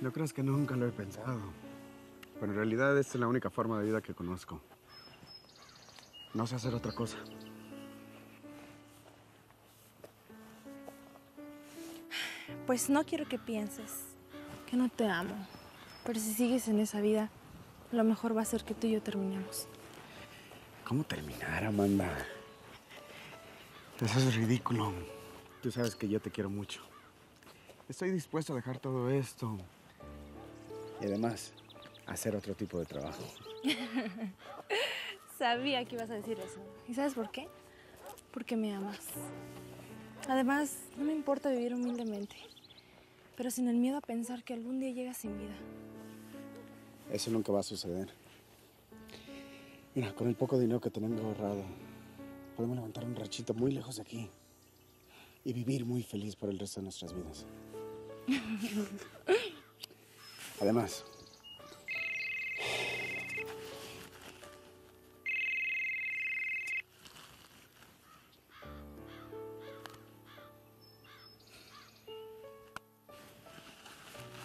No creas que nunca lo he pensado. Pero en realidad esta es la única forma de vida que conozco. No sé hacer otra cosa. Pues no quiero que pienses que no te amo. Pero si sigues en esa vida, lo mejor va a ser que tú y yo terminemos. ¿Cómo terminar, Amanda? Eso es ridículo. Tú sabes que yo te quiero mucho. Estoy dispuesto a dejar todo esto. Y además, hacer otro tipo de trabajo. Sabía que ibas a decir eso. ¿Y sabes por qué? Porque me amas. Además, no me importa vivir humildemente, pero sin el miedo a pensar que algún día llegas sin vida. Eso nunca va a suceder. Mira, con el poco dinero que tenemos ahorrado, podemos levantar un rachito muy lejos de aquí y vivir muy feliz por el resto de nuestras vidas. Además,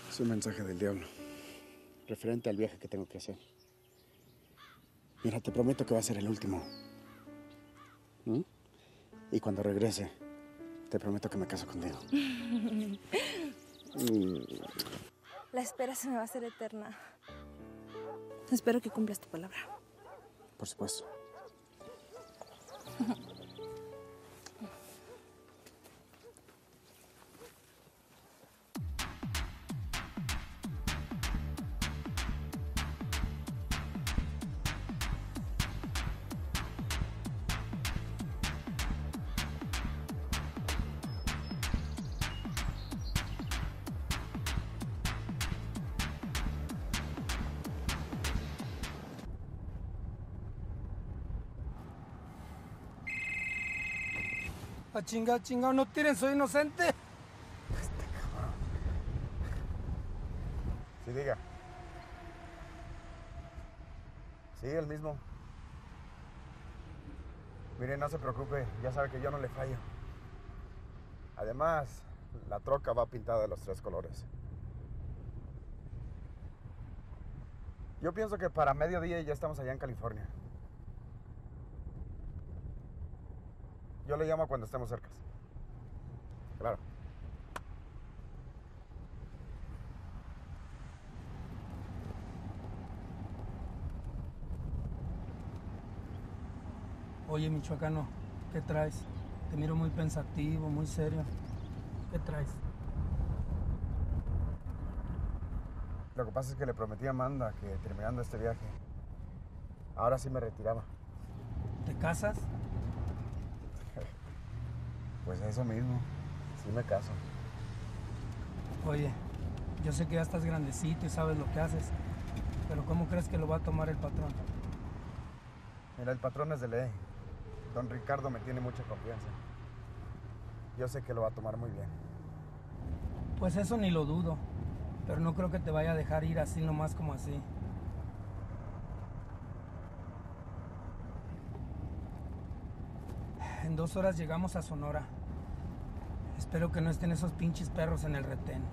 es un mensaje del diablo referente al viaje que tengo que hacer. Mira, te prometo que va a ser el último. ¿Mm? Y cuando regrese, te prometo que me caso contigo. Mm. La espera se me va a hacer eterna. Espero que cumplas tu palabra. Por supuesto. A chingar, chingado, no tiren, soy inocente. Sí, diga. Sí, el mismo. Mire, no se preocupe, ya sabe que yo no le fallo. Además, la troca va pintada de los tres colores. Yo pienso que para mediodía ya estamos allá en California. Yo le llamo cuando estemos cerca. Claro. Oye, Michoacano, ¿qué traes? Te miro muy pensativo, muy serio. ¿Qué traes? Lo que pasa es que le prometí a Amanda que terminando este viaje, ahora sí me retiraba. ¿Te casas? Pues eso mismo, sí me caso. Oye, yo sé que ya estás grandecito y sabes lo que haces, pero ¿cómo crees que lo va a tomar el patrón? Mira, el patrón es de ley. Don Ricardo me tiene mucha confianza. Yo sé que lo va a tomar muy bien. Pues eso ni lo dudo, pero no creo que te vaya a dejar ir así nomás como así. En dos horas llegamos a Sonora. Espero que no estén esos pinches perros en el retén.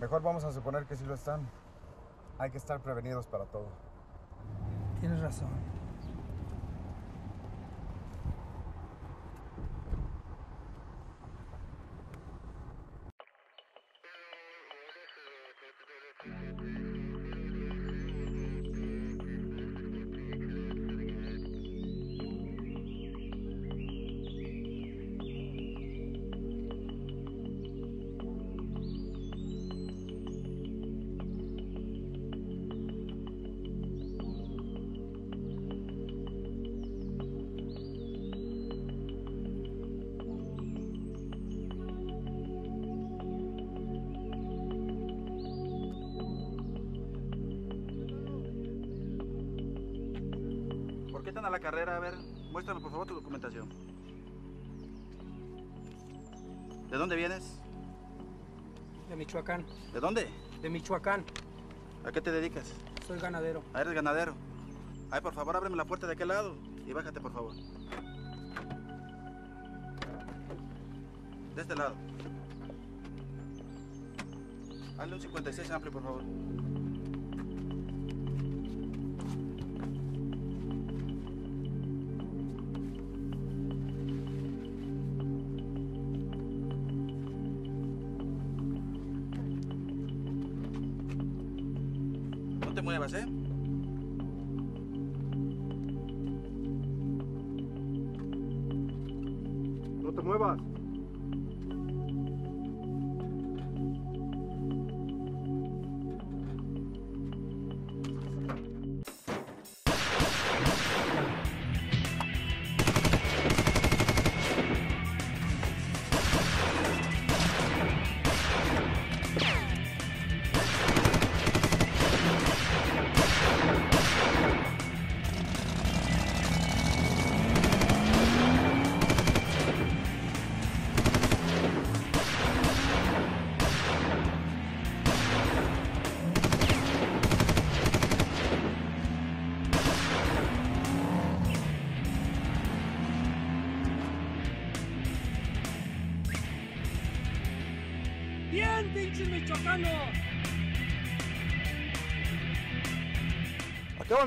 Mejor vamos a suponer que sí lo están. Hay que estar prevenidos para todo. Tienes razón. ¿De dónde? De Michoacán. ¿A qué te dedicas? Soy ganadero. Ah, eres ganadero. Ay, por favor, ábreme la puerta de aquel lado y bájate, por favor. De este lado. Dale un 56 amplio, por favor.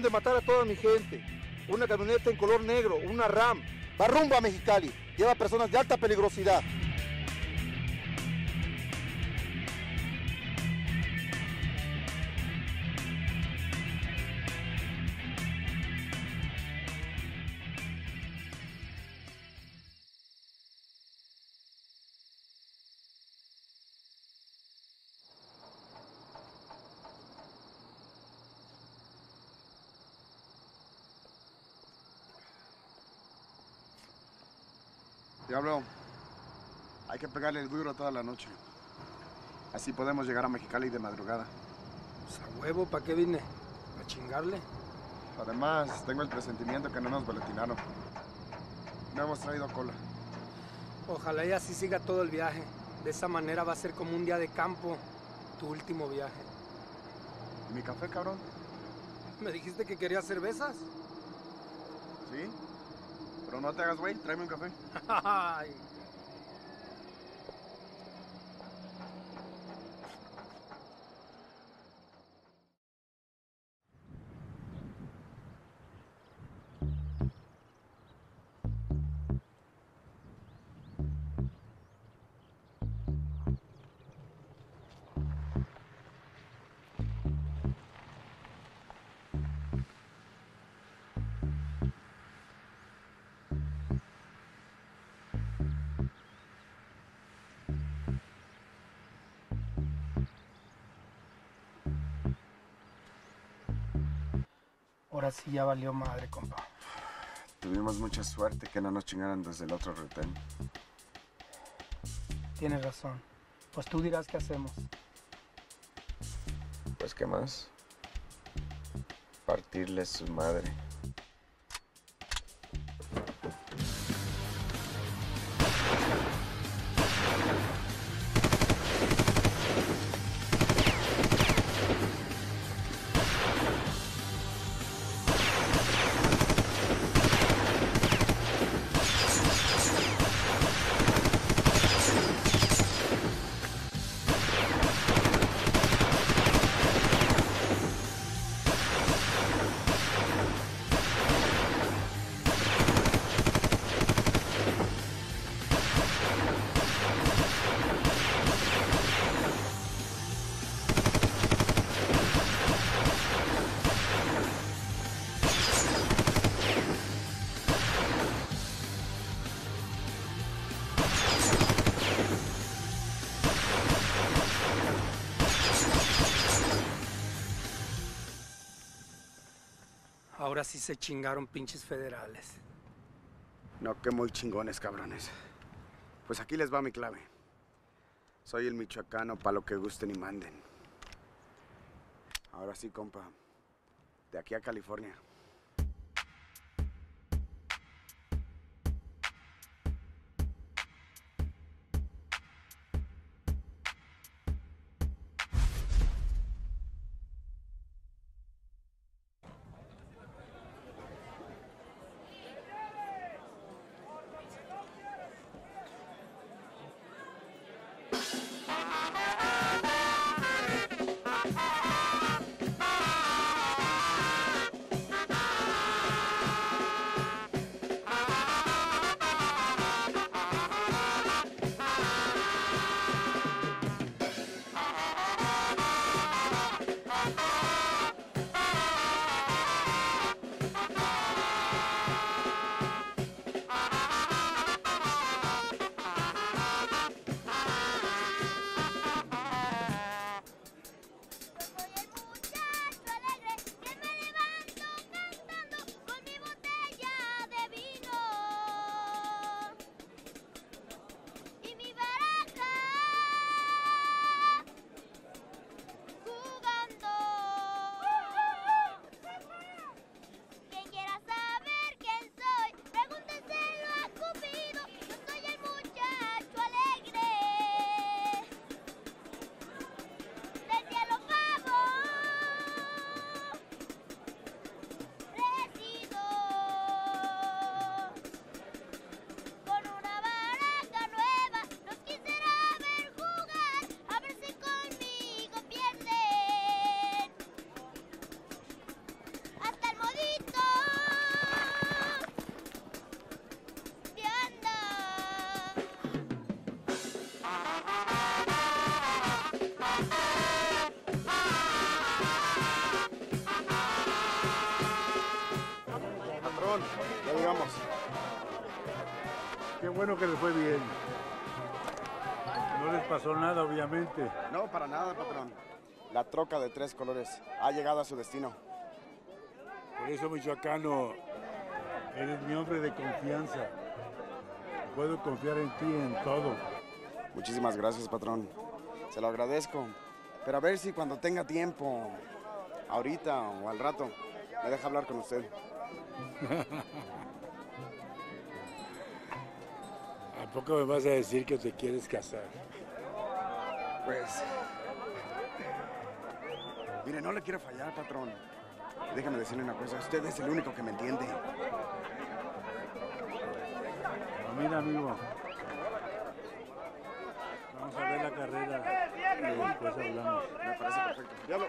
De matar a toda mi gente. Una camioneta en color negro, una RAM. Va rumbo a Mexicali. Lleva personas de alta peligrosidad. Pegarle el duro toda la noche. Así podemos llegar a Mexicali de madrugada. Pues a huevo, ¿para qué vine? ¿A chingarle? Además, tengo el presentimiento que no nos boletinaron. No hemos traído cola. Ojalá y así siga todo el viaje. De esa manera va a ser como un día de campo, tu último viaje. ¿Y mi café, cabrón? ¿Me dijiste que querías cervezas? ¿Sí? Pero no te hagas, güey. Tráeme un café. Ahora sí ya valió madre, compa. Tuvimos mucha suerte que no nos chingaran desde el otro retén. Tienes razón. Pues tú dirás qué hacemos. Pues, ¿qué más? Partirles su madre. Ahora sí se chingaron pinches federales. No, que muy chingones, cabrones. Pues aquí les va mi clave. Soy el michoacano para lo que gusten y manden. Ahora sí, compa. De aquí a California. Bueno que les fue bien. No les pasó nada, obviamente. No, para nada, patrón. La troca de tres colores ha llegado a su destino. Por eso, Michoacano, eres mi hombre de confianza. Puedo confiar en ti en todo. Muchísimas gracias, patrón. Se lo agradezco. Pero a ver si cuando tenga tiempo, ahorita o al rato, me deja hablar con usted. poco me vas a decir que te quieres casar? Pues. Mire, no le quiero fallar, patrón. Déjame decirle una cosa. Usted es el único que me entiende. Mira, amigo. Vamos a ver la carrera y después hablamos. Me parece perfecto. Diablo.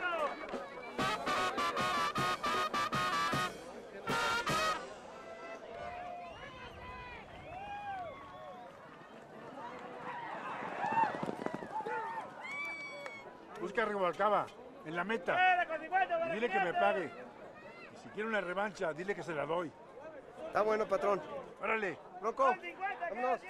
Rubalcaba, en la meta. Y dile que me pague. Y si quiere una revancha, dile que se la doy. Está bueno, patrón. Órale. Loco, vámonos.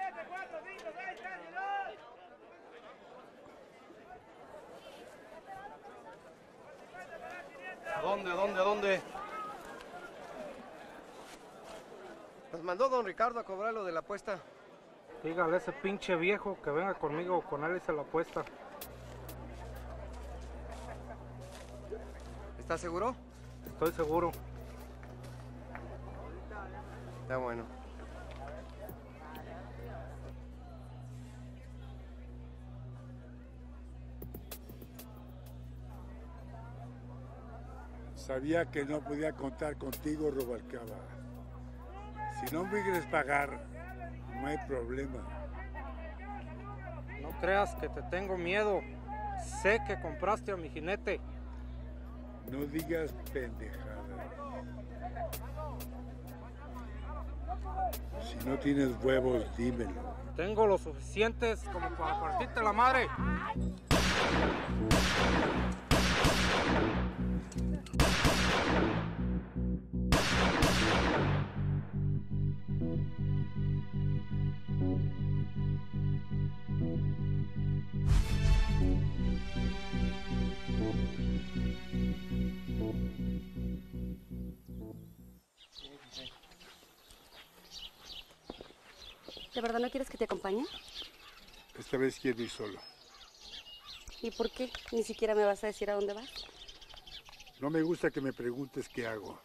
¿A dónde, a dónde, a dónde? Nos mandó don Ricardo a cobrar lo de la apuesta. Dígale a ese pinche viejo que venga conmigo, con él se la apuesta. ¿Estás seguro? Estoy seguro. Está bueno. Sabía que no podía contar contigo, Rubalcaba. Si no me quieres pagar, no hay problema. No creas que te tengo miedo. Sé que compraste a mi jinete. No digas pendejada. Si no tienes huevos, dímelo. Tengo lo suficientes como para partirte la madre. ¿De verdad no quieres que te acompañe? Esta vez quiero ir solo. ¿Y por qué? Ni siquiera me vas a decir a dónde vas. No me gusta que me preguntes qué hago.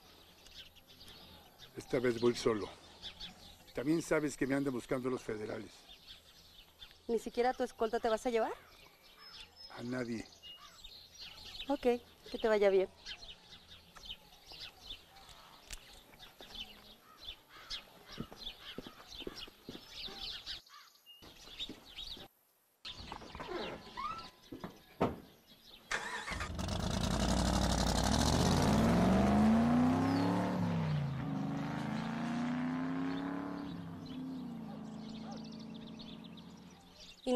Esta vez voy solo. También sabes que me andan buscando los federales. ¿Ni siquiera tu escolta te vas a llevar? A nadie. Ok, que te vaya bien.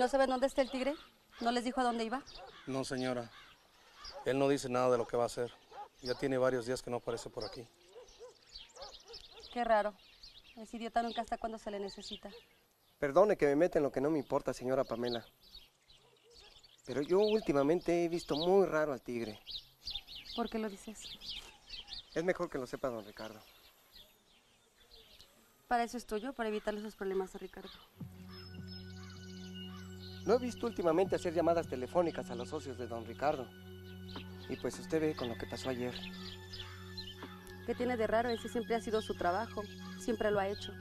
No saben dónde está el tigre? ¿No les dijo a dónde iba? No, señora. Él no dice nada de lo que va a hacer. Ya tiene varios días que no aparece por aquí. Qué raro. Ese idiota nunca está cuando se le necesita. Perdone que me meta en lo que no me importa, señora Pamela. Pero yo últimamente he visto muy raro al tigre. ¿Por qué lo dices? Es mejor que lo sepa don Ricardo. Para eso es tuyo, para evitarle esos problemas a Ricardo. No he visto últimamente hacer llamadas telefónicas a los socios de don Ricardo. Y pues usted ve con lo que pasó ayer. ¿Qué tiene de raro? Ese siempre ha sido su trabajo. Siempre lo ha hecho.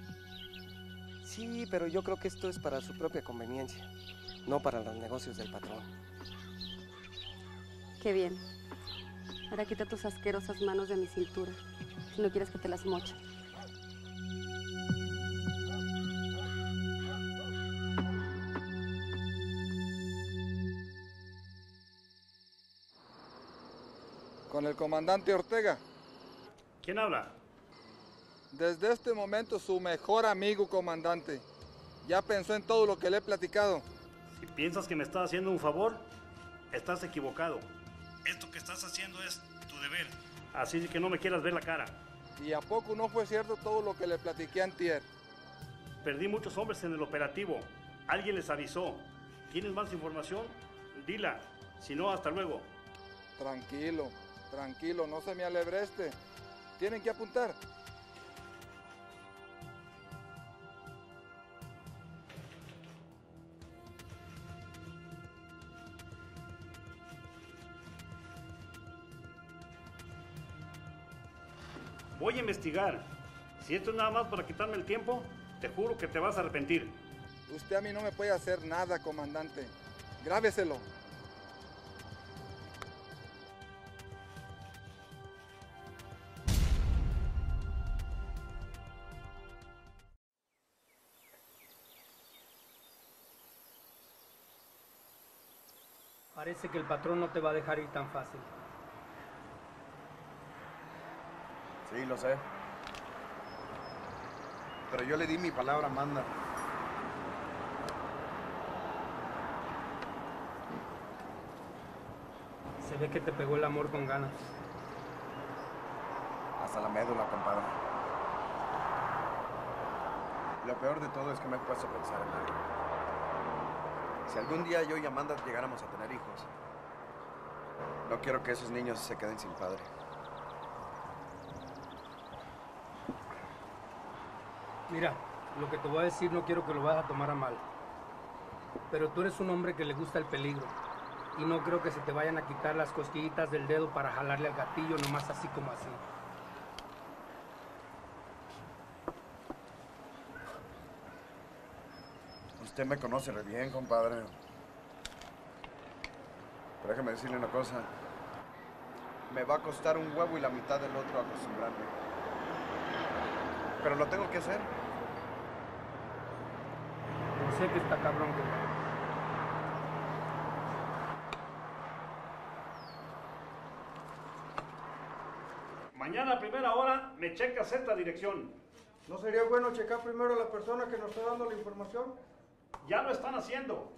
Sí, pero yo creo que esto es para su propia conveniencia, no para los negocios del patrón. Qué bien. Ahora quita tus asquerosas manos de mi cintura. Si no quieres que te las moche. Con el comandante Ortega. ¿Quién habla? Desde este momento su mejor amigo comandante. Ya pensó en todo lo que le he platicado. Si piensas que me estás haciendo un favor, estás equivocado. Esto que estás haciendo es tu deber. Así que no me quieras ver la cara. ¿Y a poco no fue cierto todo lo que le platiqué antier? Perdí muchos hombres en el operativo. Alguien les avisó. ¿Tienes más información? Dila. Si no, hasta luego. Tranquilo, tranquilo, no se me alebreste. Tienen que apuntar. Voy a investigar. Si esto es nada más para quitarme el tiempo, te juro que te vas a arrepentir. Usted a mí no me puede hacer nada, comandante. Grábeselo. Parece que el patrón no te va a dejar ir tan fácil. Sí, lo sé. Pero yo le di mi palabra, Amanda. Se ve que te pegó el amor con ganas. Hasta la médula, compadre. Lo peor de todo es que me he puesto a pensar en algo. Si algún día yo y Amanda llegáramos a tener hijos, no quiero que esos niños se queden sin padre. Mira, lo que te voy a decir no quiero que lo vayas a tomar a mal. Pero tú eres un hombre que le gusta el peligro. Y no creo que se te vayan a quitar las cosquillitas del dedo para jalarle al gatillo nomás así como así. Usted me conoce re bien, compadre. Pero déjeme decirle una cosa. Me va a costar un huevo y la mitad del otro acostumbrarme. Pero lo tengo que hacer. Yo sé que está cabrón que Mañana a primera hora me checas esta dirección. ¿No sería bueno checar primero a la persona que nos está dando la información? Ya lo están haciendo.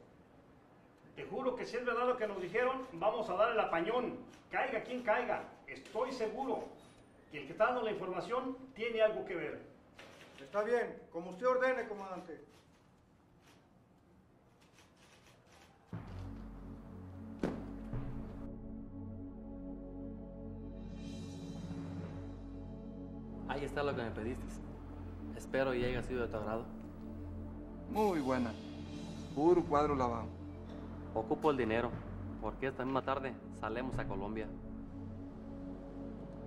Te juro que si es verdad lo que nos dijeron, vamos a dar el apañón. Caiga quien caiga. Estoy seguro que el que está dando la información tiene algo que ver. Está bien, como usted ordene, comandante. Ahí está lo que me pediste. Espero y haya sido de tu agrado. Muy buena. Puro cuadro lavado. Ocupo el dinero, porque esta misma tarde salemos a Colombia.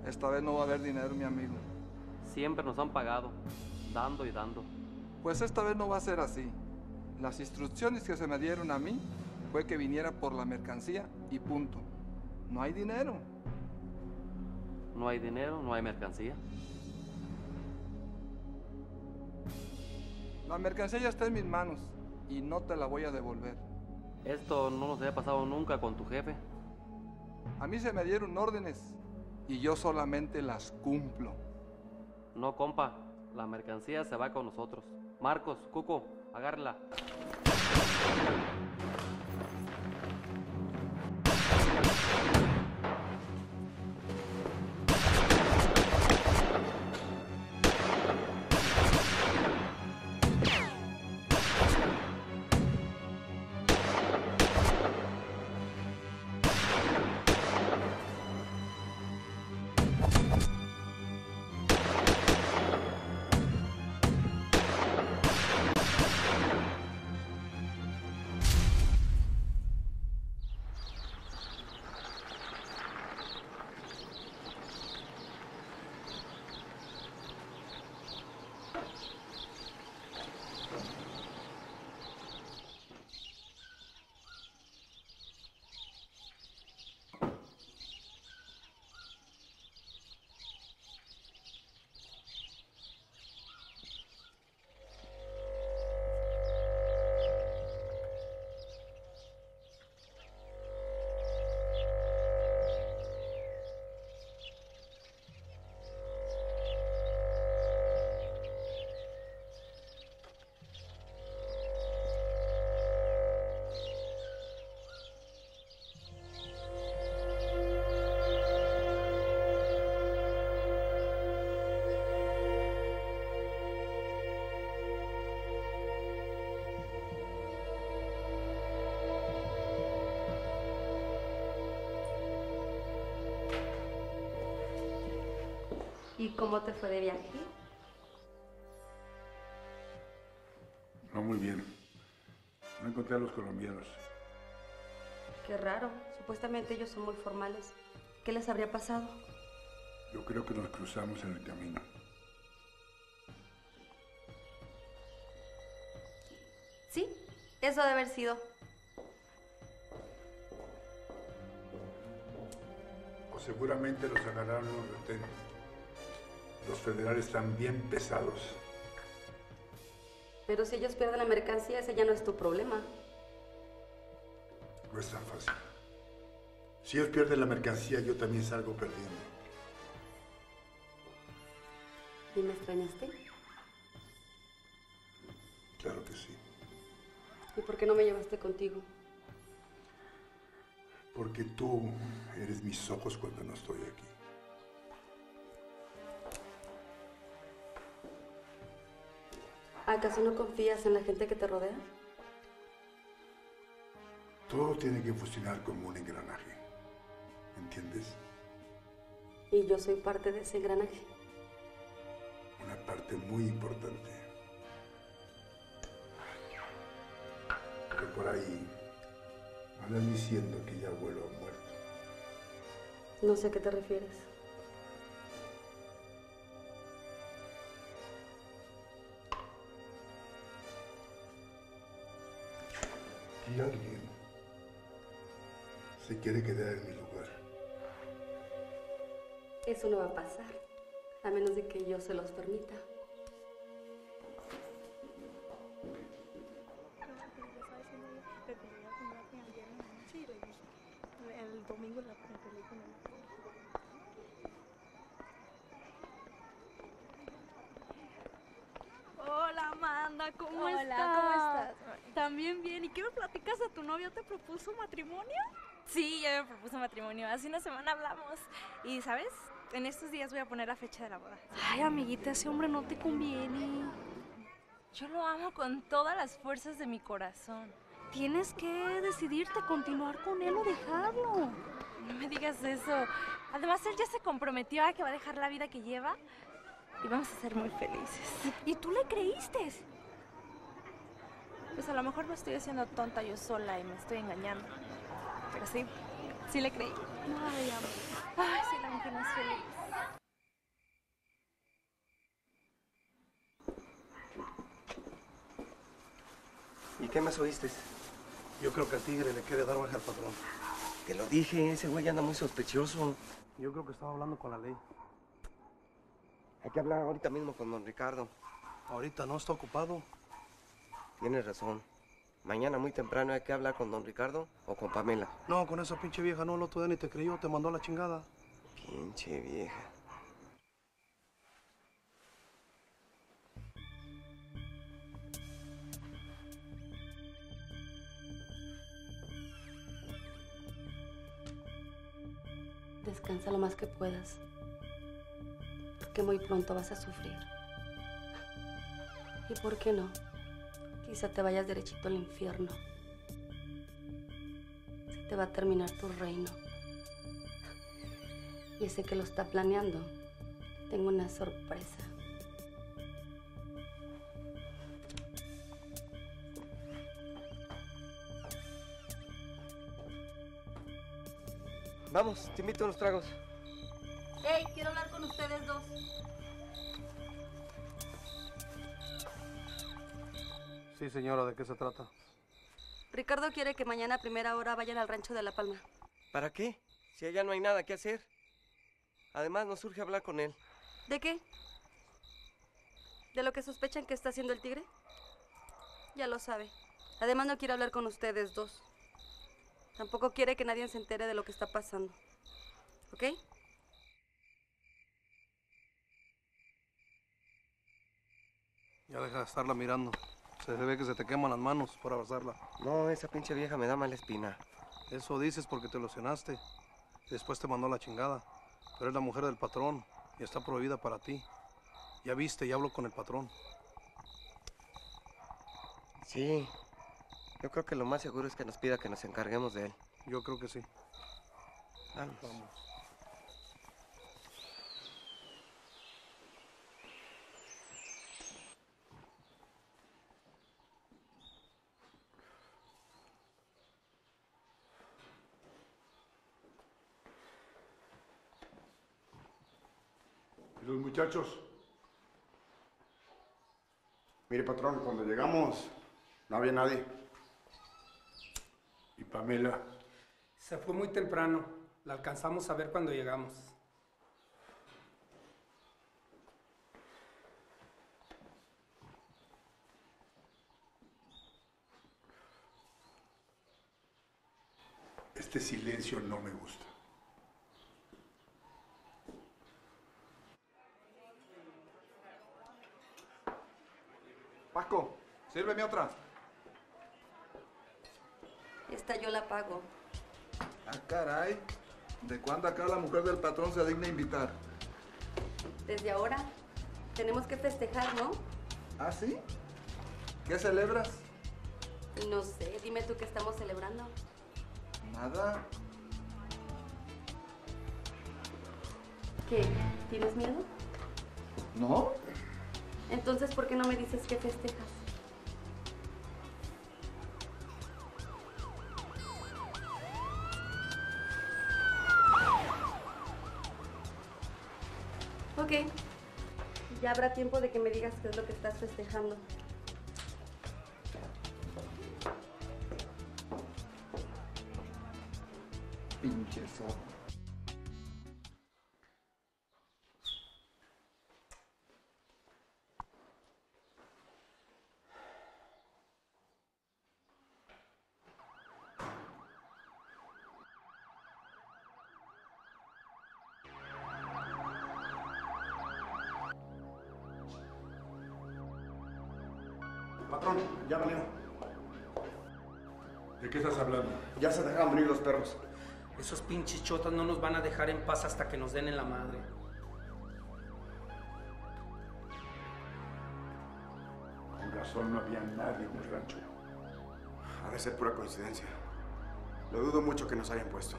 Esta vez no va a haber dinero, mi amigo. Siempre nos han pagado, dando y dando. Pues esta vez no va a ser así. Las instrucciones que se me dieron a mí fue que viniera por la mercancía y punto. No hay dinero. No hay dinero, no hay mercancía. La mercancía ya está en mis manos y no te la voy a devolver. Esto no nos había pasado nunca con tu jefe. A mí se me dieron órdenes y yo solamente las cumplo. No, compa, la mercancía se va con nosotros. Marcos, Cuco, agárrela. ¿Y cómo te fue de viaje? No muy bien. No encontré a los colombianos. Qué raro. Supuestamente ellos son muy formales. ¿Qué les habría pasado? Yo creo que nos cruzamos en el camino. Sí, eso debe haber sido. O seguramente los agarraron. Los federales están bien pesados. Pero si ellos pierden la mercancía, ese ya no es tu problema. No es tan fácil. Si ellos pierden la mercancía, yo también salgo perdiendo. ¿Y me extrañaste? Claro que sí. ¿Y por qué no me llevaste contigo? Porque tú eres mis ojos cuando no estoy aquí. ¿Acaso no confías en la gente que te rodea? Todo tiene que funcionar como un engranaje. ¿Entiendes? Y yo soy parte de ese engranaje. Una parte muy importante. Pero por ahí andan diciendo que ya abuelo ha muerto. No sé a qué te refieres. Y alguien se quiere quedar en mi lugar. Eso no va a pasar, a menos de que yo se los permita. Sí, ya me propuso matrimonio. Hace una semana hablamos. Y, ¿sabes? En estos días voy a poner la fecha de la boda. Ay, amiguita, ese hombre no te conviene. Yo lo amo con todas las fuerzas de mi corazón. Tienes que decidirte continuar con él o dejarlo. No me digas eso. Además, él ya se comprometió a que va a dejar la vida que lleva y vamos a ser muy felices. ¿Y tú le creíste? Pues a lo mejor me estoy haciendo tonta yo sola y me estoy engañando. Pero sí, sí le creí. Ay, amor. Ay, sí, la mujer es feliz. ¿Y qué más oíste? Yo creo que al tigre le quiere dar baja al patrón. Te lo dije, ese güey anda muy sospechoso. Yo creo que estaba hablando con la ley. Hay que hablar ahorita mismo con don Ricardo. Ahorita no está ocupado. Tienes razón. Mañana muy temprano hay que hablar con don Ricardo o con Pamela. No, con esa pinche vieja no, el otro día ni te creyó, te mandó a la chingada. Pinche vieja. Descansa lo más que puedas, porque muy pronto vas a sufrir. ¿Y por qué no? Quizá te vayas derechito al infierno. Se te va a terminar tu reino. Y ese que lo está planeando, tengo una sorpresa. Vamos, te invito a unos tragos. ¡Hey! Quiero hablar con ustedes dos. Sí, señora, ¿de qué se trata? Ricardo quiere que mañana a primera hora vayan al rancho de La Palma. ¿Para qué? Si allá no hay nada que hacer. Además, nos surge hablar con él. ¿De qué? ¿De lo que sospechan que está haciendo el tigre? Ya lo sabe. Además no quiere hablar con ustedes dos. Tampoco quiere que nadie se entere de lo que está pasando. ¿Ok? Ya deja de estarla mirando. Se ve que se te queman las manos por abrazarla. No, esa pinche vieja me da mala espina. Eso dices porque te ilusionaste. Después te mandó la chingada. Pero es la mujer del patrón y está prohibida para ti. Ya viste, ya hablo con el patrón. Sí. Yo creo que lo más seguro es que nos pida que nos encarguemos de él. Yo creo que sí. Vamos. Vamos. los muchachos? Mire, patrón, cuando llegamos no había nadie. ¿Y Pamela? Se fue muy temprano. La alcanzamos a ver cuando llegamos. Este silencio no me gusta. Sírveme otra. Esta yo la pago. Ah, caray. ¿De cuándo acá la mujer del patrón se digna invitar? Desde ahora tenemos que festejar, ¿no? ¿Ah, sí? ¿Qué celebras? No sé, dime tú qué estamos celebrando. Nada. ¿Qué? ¿Tienes miedo? ¿No? Entonces, ¿por qué no me dices qué festejas? Habrá tiempo de que me digas qué es lo que estás festejando. Pinche zorro. Patrón, ya valió. ¿De qué estás hablando? Ya se dejaron venir los perros. Esos pinches chotas no nos van a dejar en paz hasta que nos den en la madre. Con razón no había nadie en el rancho. Ha de ser pura coincidencia. Lo dudo mucho que nos hayan puesto.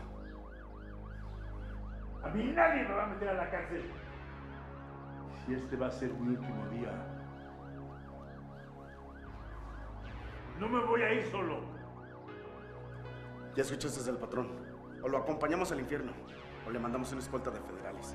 A mí nadie me va a meter a la cárcel. Si este va a ser mi último día, no me voy a ir solo. Ya escuchaste del patrón. O lo acompañamos al infierno, o le mandamos una escolta de federales.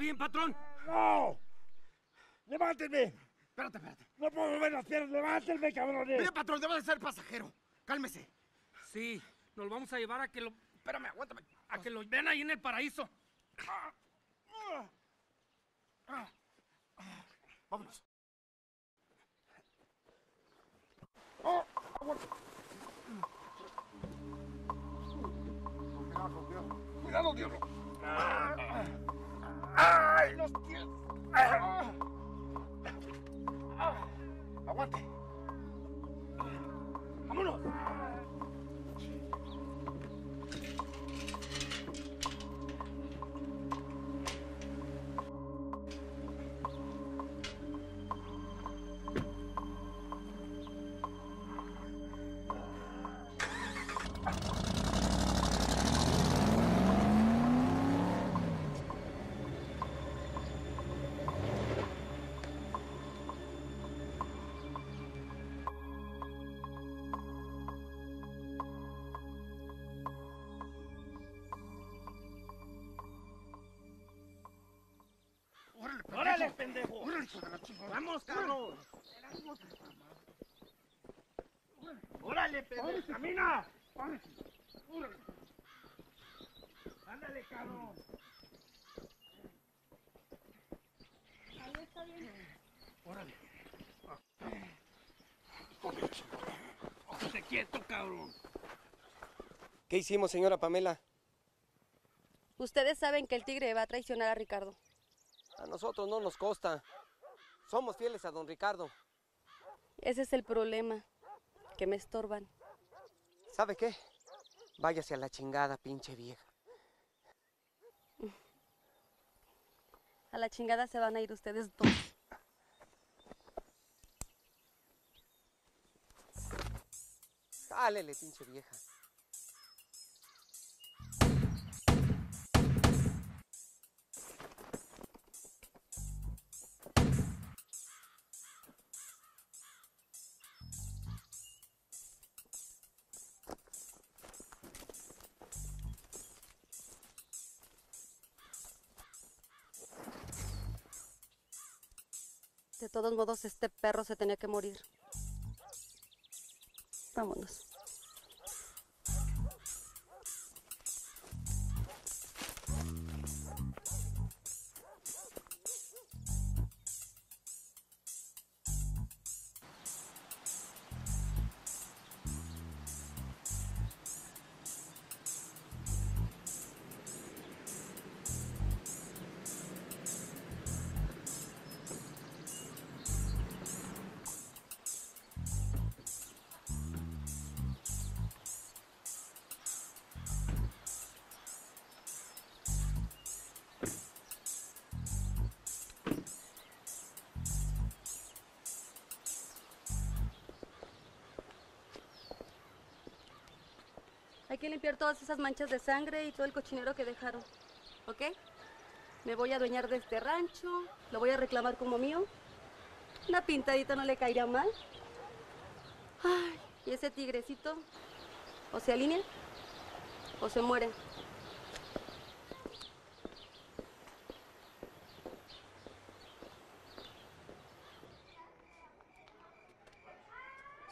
Bien, patrón? ¡No! ¡Levántenme! Espérate, espérate. No puedo mover las piernas. ¡Levántenme, cabrones! Mire, patrón, debe de ser pasajero. Cálmese. Sí, nos lo vamos a llevar a que lo... Espérame, aguántame. A que lo vean ahí en el paraíso. Vámonos. ¡Cuidado, diablo! ¡Ay, los pies! Pendejo. Vamos, cabrón. Órale, pendejo. Camina. Ándale, cabrón. Ahí está bien. Órale. Estate quieto, cabrón. ¿Qué hicimos, señora Pamela? Ustedes saben que el tigre va a traicionar a Ricardo. Nosotros no nos consta. Somos fieles a don Ricardo. Ese es el problema, que me estorban. ¿Sabe qué? Váyase a la chingada, pinche vieja. A la chingada se van a ir ustedes dos. Dálele, pinche vieja. Todos modos, este perro se tenía que morir. Vámonos. Hay que limpiar todas esas manchas de sangre y todo el cochinero que dejaron. ¿Ok? Me voy a adueñar de este rancho, lo voy a reclamar como mío. Una pintadita no le caería mal. Ay, y ese tigrecito, o se alinea o se muere.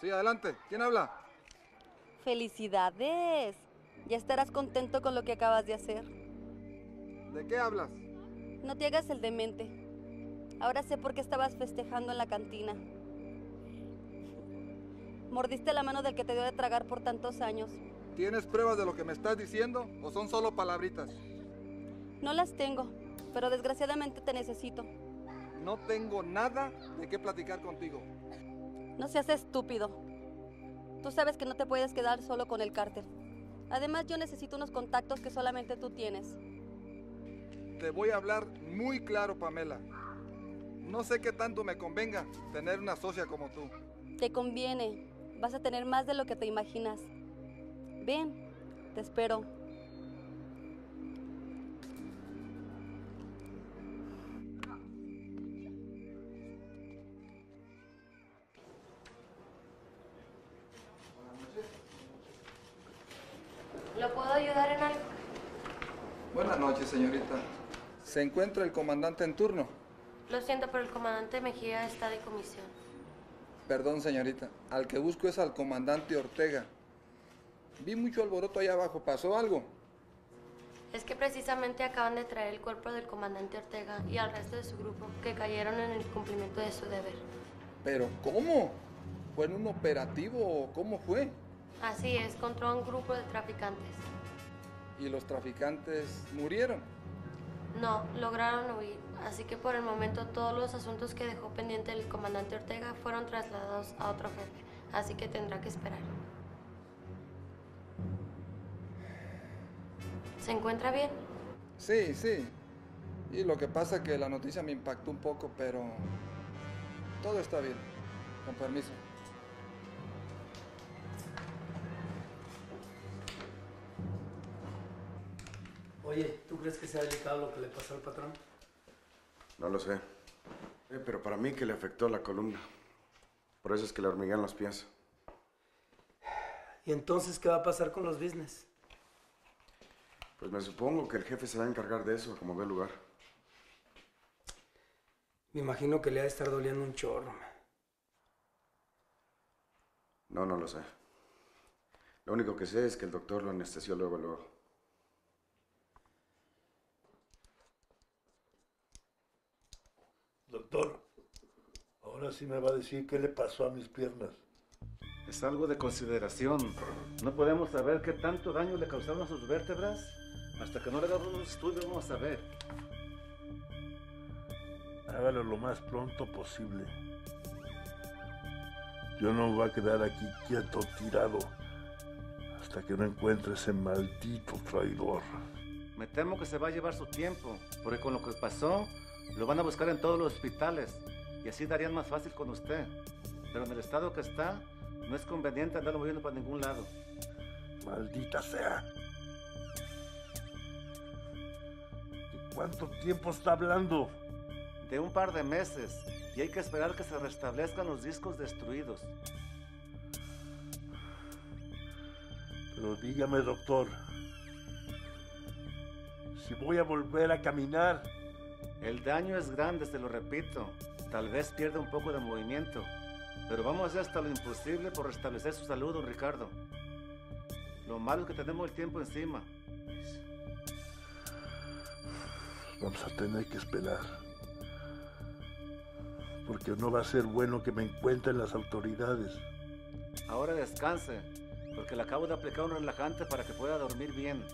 Sí, adelante. ¿Quién habla? ¡Felicidades! Ya estarás contento con lo que acabas de hacer. ¿De qué hablas? No te hagas el demente. Ahora sé por qué estabas festejando en la cantina. Mordiste la mano del que te dio de tragar por tantos años. ¿Tienes pruebas de lo que me estás diciendo o son solo palabritas? No las tengo, pero desgraciadamente te necesito. No tengo nada de qué platicar contigo. No seas estúpido. Tú sabes que no te puedes quedar solo con el cártel. Además, yo necesito unos contactos que solamente tú tienes. Te voy a hablar muy claro, Pamela. No sé qué tanto me convenga tener una socia como tú. Te conviene. Vas a tener más de lo que te imaginas. Ven, te espero. ¿Se encuentra el comandante en turno? Lo siento, pero el comandante Mejía está de comisión. Perdón, señorita. Al que busco es al comandante Ortega. Vi mucho alboroto allá abajo. ¿Pasó algo? Es que precisamente acaban de traer el cuerpo del comandante Ortega y al resto de su grupo que cayeron en el cumplimiento de su deber. ¿Pero cómo? ¿Fue en un operativo o cómo fue? Así es, contra un grupo de traficantes. ¿Y los traficantes murieron? No, lograron huir, así que por el momento todos los asuntos que dejó pendiente el comandante Ortega fueron trasladados a otro jefe, así que tendrá que esperar. ¿Se encuentra bien? Sí, sí. Y lo que pasa es que la noticia me impactó un poco, pero todo está bien. Con permiso. Oye, ¿tú crees que sea delicado lo que le pasó al patrón? No lo sé. Eh, pero para mí que le afectó la columna. Por eso es que le hormiguean los pies. ¿Y entonces qué va a pasar con los business? Pues me supongo que el jefe se va a encargar de eso, como ve el lugar. Me imagino que le ha de estar doliendo un chorro. No, no lo sé. Lo único que sé es que el doctor lo anestesió luego, luego. Doctor, ahora sí me va a decir qué le pasó a mis piernas. Es algo de consideración. No podemos saber qué tanto daño le causaron a sus vértebras. Hasta que no le hagamos un estudio vamos a ver. Hágalo lo más pronto posible. Yo no voy a quedar aquí quieto, tirado, hasta que no encuentre ese maldito traidor. Me temo que se va a llevar su tiempo, porque con lo que pasó, lo van a buscar en todos los hospitales y así darían más fácil con usted. Pero en el estado que está, no es conveniente andarlo moviendo para ningún lado. Maldita sea. ¿De cuánto tiempo está hablando? De un par de meses y hay que esperar que se restablezcan los discos destruidos. Pero dígame, doctor, si voy a volver a caminar. El daño es grande, se lo repito. Tal vez pierda un poco de movimiento. Pero vamos a hacer hasta lo imposible por restablecer su salud, don Ricardo. Lo malo es que tenemos el tiempo encima. Vamos a tener que esperar. Porque no va a ser bueno que me encuentren las autoridades. Ahora descanse, porque le acabo de aplicar un relajante para que pueda dormir bien.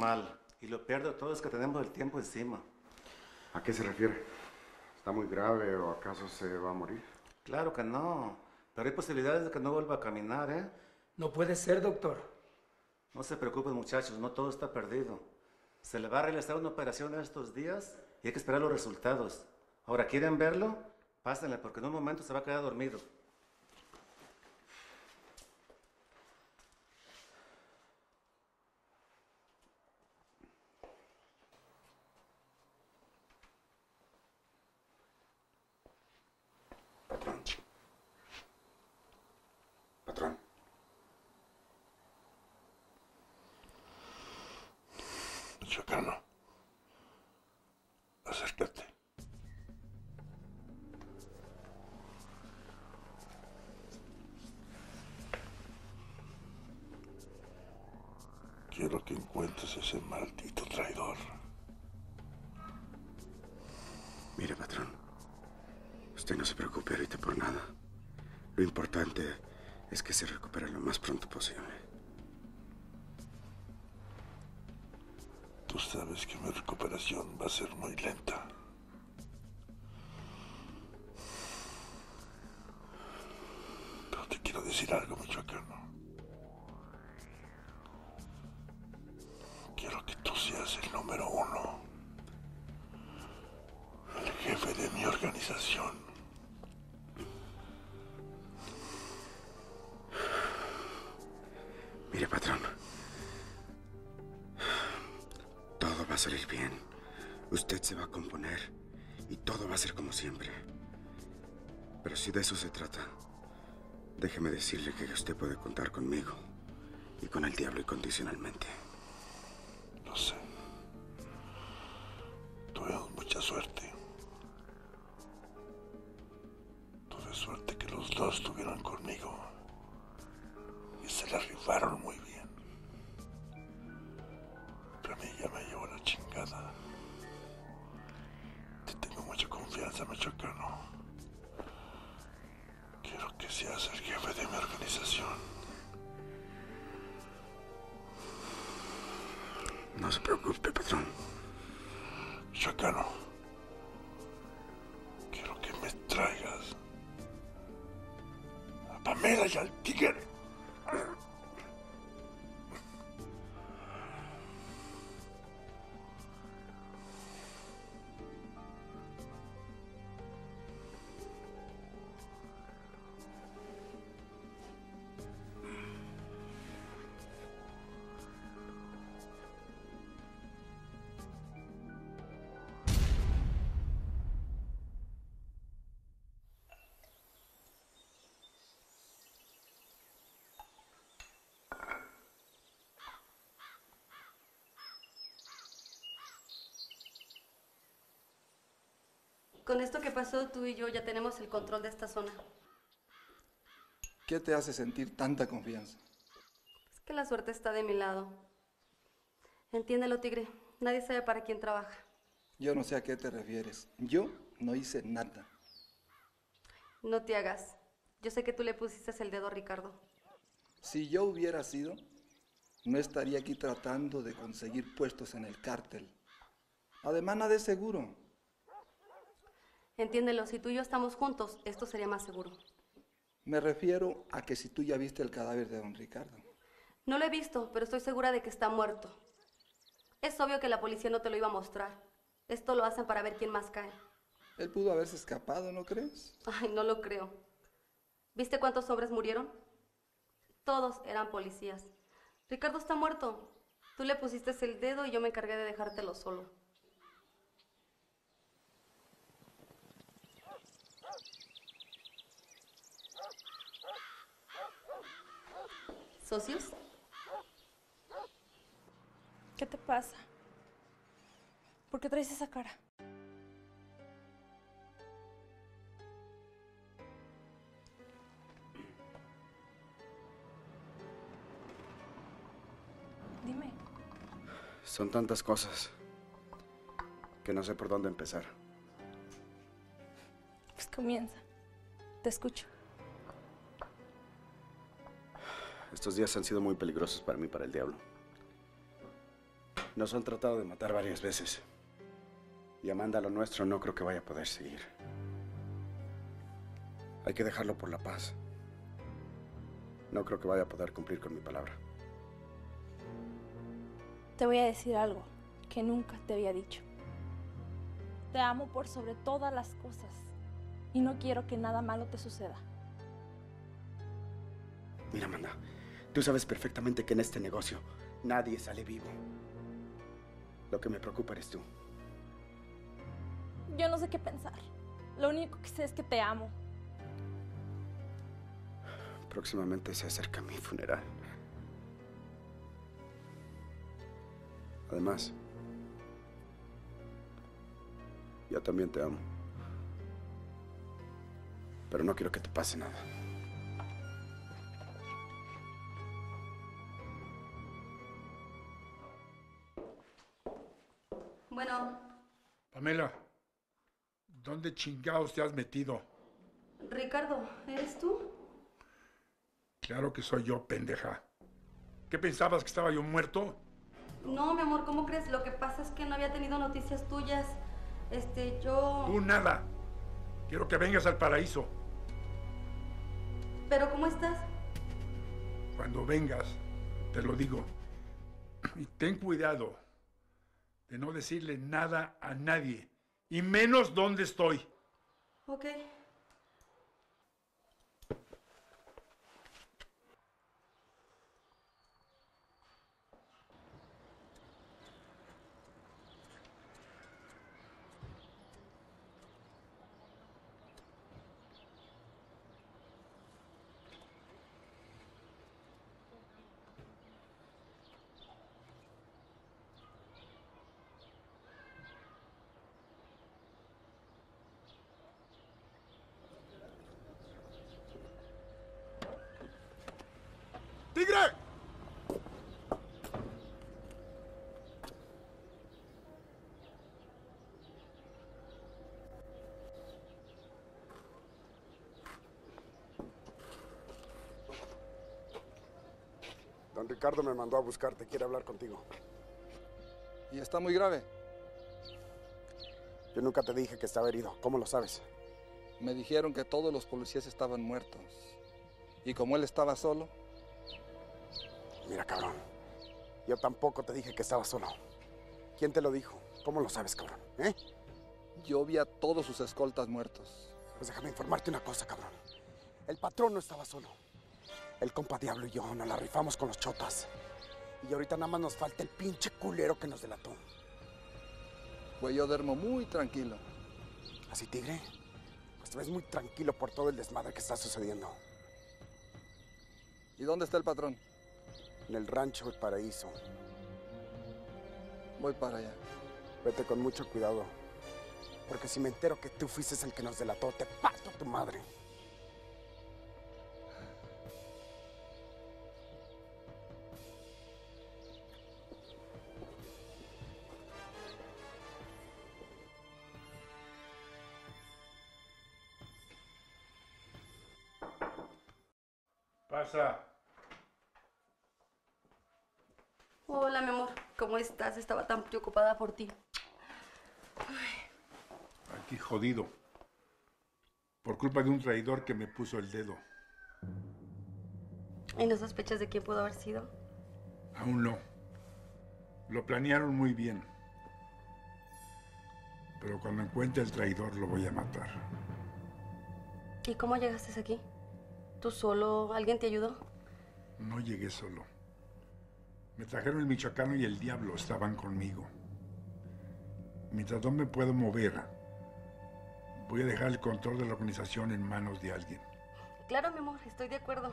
Mal. Y lo peor de todo es que tenemos el tiempo encima. ¿A qué se refiere? ¿Está muy grave o acaso se va a morir? Claro que no. Pero hay posibilidades de que no vuelva a caminar, ¿eh? No puede ser, doctor. No se preocupen, muchachos. No todo está perdido. Se le va a realizar una operación en estos días y hay que esperar los resultados. Ahora, ¿quieren verlo? Pásenle, porque en un momento se va a quedar dormido. Patrón. Patrón. Chacano. Acércate. Quiero que encuentres ese maldito traidor. Mire, patrón. Usted no se preocupe ahorita por nada. Lo importante es que se recupere lo más pronto posible. Sabes que mi recuperación va a ser muy lenta. Con esto que pasó, tú y yo ya tenemos el control de esta zona. ¿Qué te hace sentir tanta confianza? Es que la suerte está de mi lado. Entiéndelo, tigre. Nadie sabe para quién trabaja. Yo no sé a qué te refieres. Yo no hice nada. No te hagas. Yo sé que tú le pusiste el dedo a Ricardo. Si yo hubiera sido, no estaría aquí tratando de conseguir puestos en el cártel. Además, nada es seguro. Entiéndelo, si tú y yo estamos juntos, esto sería más seguro. Me refiero a que si tú ya viste el cadáver de don Ricardo. No lo he visto, pero estoy segura de que está muerto. Es obvio que la policía no te lo iba a mostrar. Esto lo hacen para ver quién más cae. Él pudo haberse escapado, ¿no crees? Ay, no lo creo. ¿Viste cuántos hombres murieron? Todos eran policías. Ricardo está muerto. Tú le pusiste el dedo y yo me encargué de dejártelo solo. ¿Socios? ¿Qué te pasa? ¿Por qué traes esa cara? Dime. Son tantas cosas que no sé por dónde empezar. Pues comienza. Te escucho. Estos días han sido muy peligrosos para mí, para el diablo. Nos han tratado de matar varias veces. Y Amanda, lo nuestro, no creo que vaya a poder seguir. Hay que dejarlo por la paz. No creo que vaya a poder cumplir con mi palabra. Te voy a decir algo que nunca te había dicho. Te amo por sobre todas las cosas y no quiero que nada malo te suceda. Mira, Amanda, tú sabes perfectamente que en este negocio nadie sale vivo. Lo que me preocupa eres tú. Yo no sé qué pensar. Lo único que sé es que te amo. Próximamente se acerca mi funeral. Además, yo también te amo. Pero no quiero que te pase nada. Pamela, ¿dónde chingados te has metido? Ricardo, ¿eres tú? Claro que soy yo, pendeja. ¿Qué pensabas que estaba yo muerto? No, mi amor, ¿cómo crees? Lo que pasa es que no había tenido noticias tuyas. Este, yo... Tú nada. Quiero que vengas al paraíso. ¿Pero cómo estás? Cuando vengas, te lo digo. Y ten cuidado de no decirle nada a nadie. Y menos dónde estoy. Ok. ¡Tigre! Don Ricardo me mandó a buscarte, quiere hablar contigo. ¿Y está muy grave? Yo nunca te dije que estaba herido, ¿cómo lo sabes? Me dijeron que todos los policías estaban muertos. Y como él estaba solo, Mira, cabrón, yo tampoco te dije que estaba solo. ¿Quién te lo dijo? ¿Cómo lo sabes, cabrón? ¿Eh? yo vi a todos sus escoltas muertos. Pues déjame informarte una cosa, cabrón. El patrón no estaba solo. El compa Diablo y yo nos la rifamos con los chotas. Y ahorita nada más nos falta el pinche culero que nos delató. Pues yo duermo muy tranquilo. ¿Así, tigre? Pues te ves muy tranquilo por todo el desmadre que está sucediendo. ¿Y dónde está el patrón? En el rancho El Paraíso. Voy para allá. Vete con mucho cuidado. Porque si me entero que tú fuiste el que nos delató, te parto a tu madre. Pasa. Hola, mi amor. ¿Cómo estás? Estaba tan preocupada por ti. Aquí jodido. Por culpa de un traidor que me puso el dedo. ¿Y no sospechas de quién pudo haber sido? Aún no. Lo planearon muy bien. Pero cuando encuentre el traidor lo voy a matar. ¿Y cómo llegaste aquí? ¿Tú solo? ¿Alguien te ayudó? No llegué solo. Me trajeron el michoacano y el diablo estaban conmigo. Mientras no me puedo mover, voy a dejar el control de la organización en manos de alguien. Claro, mi amor, estoy de acuerdo.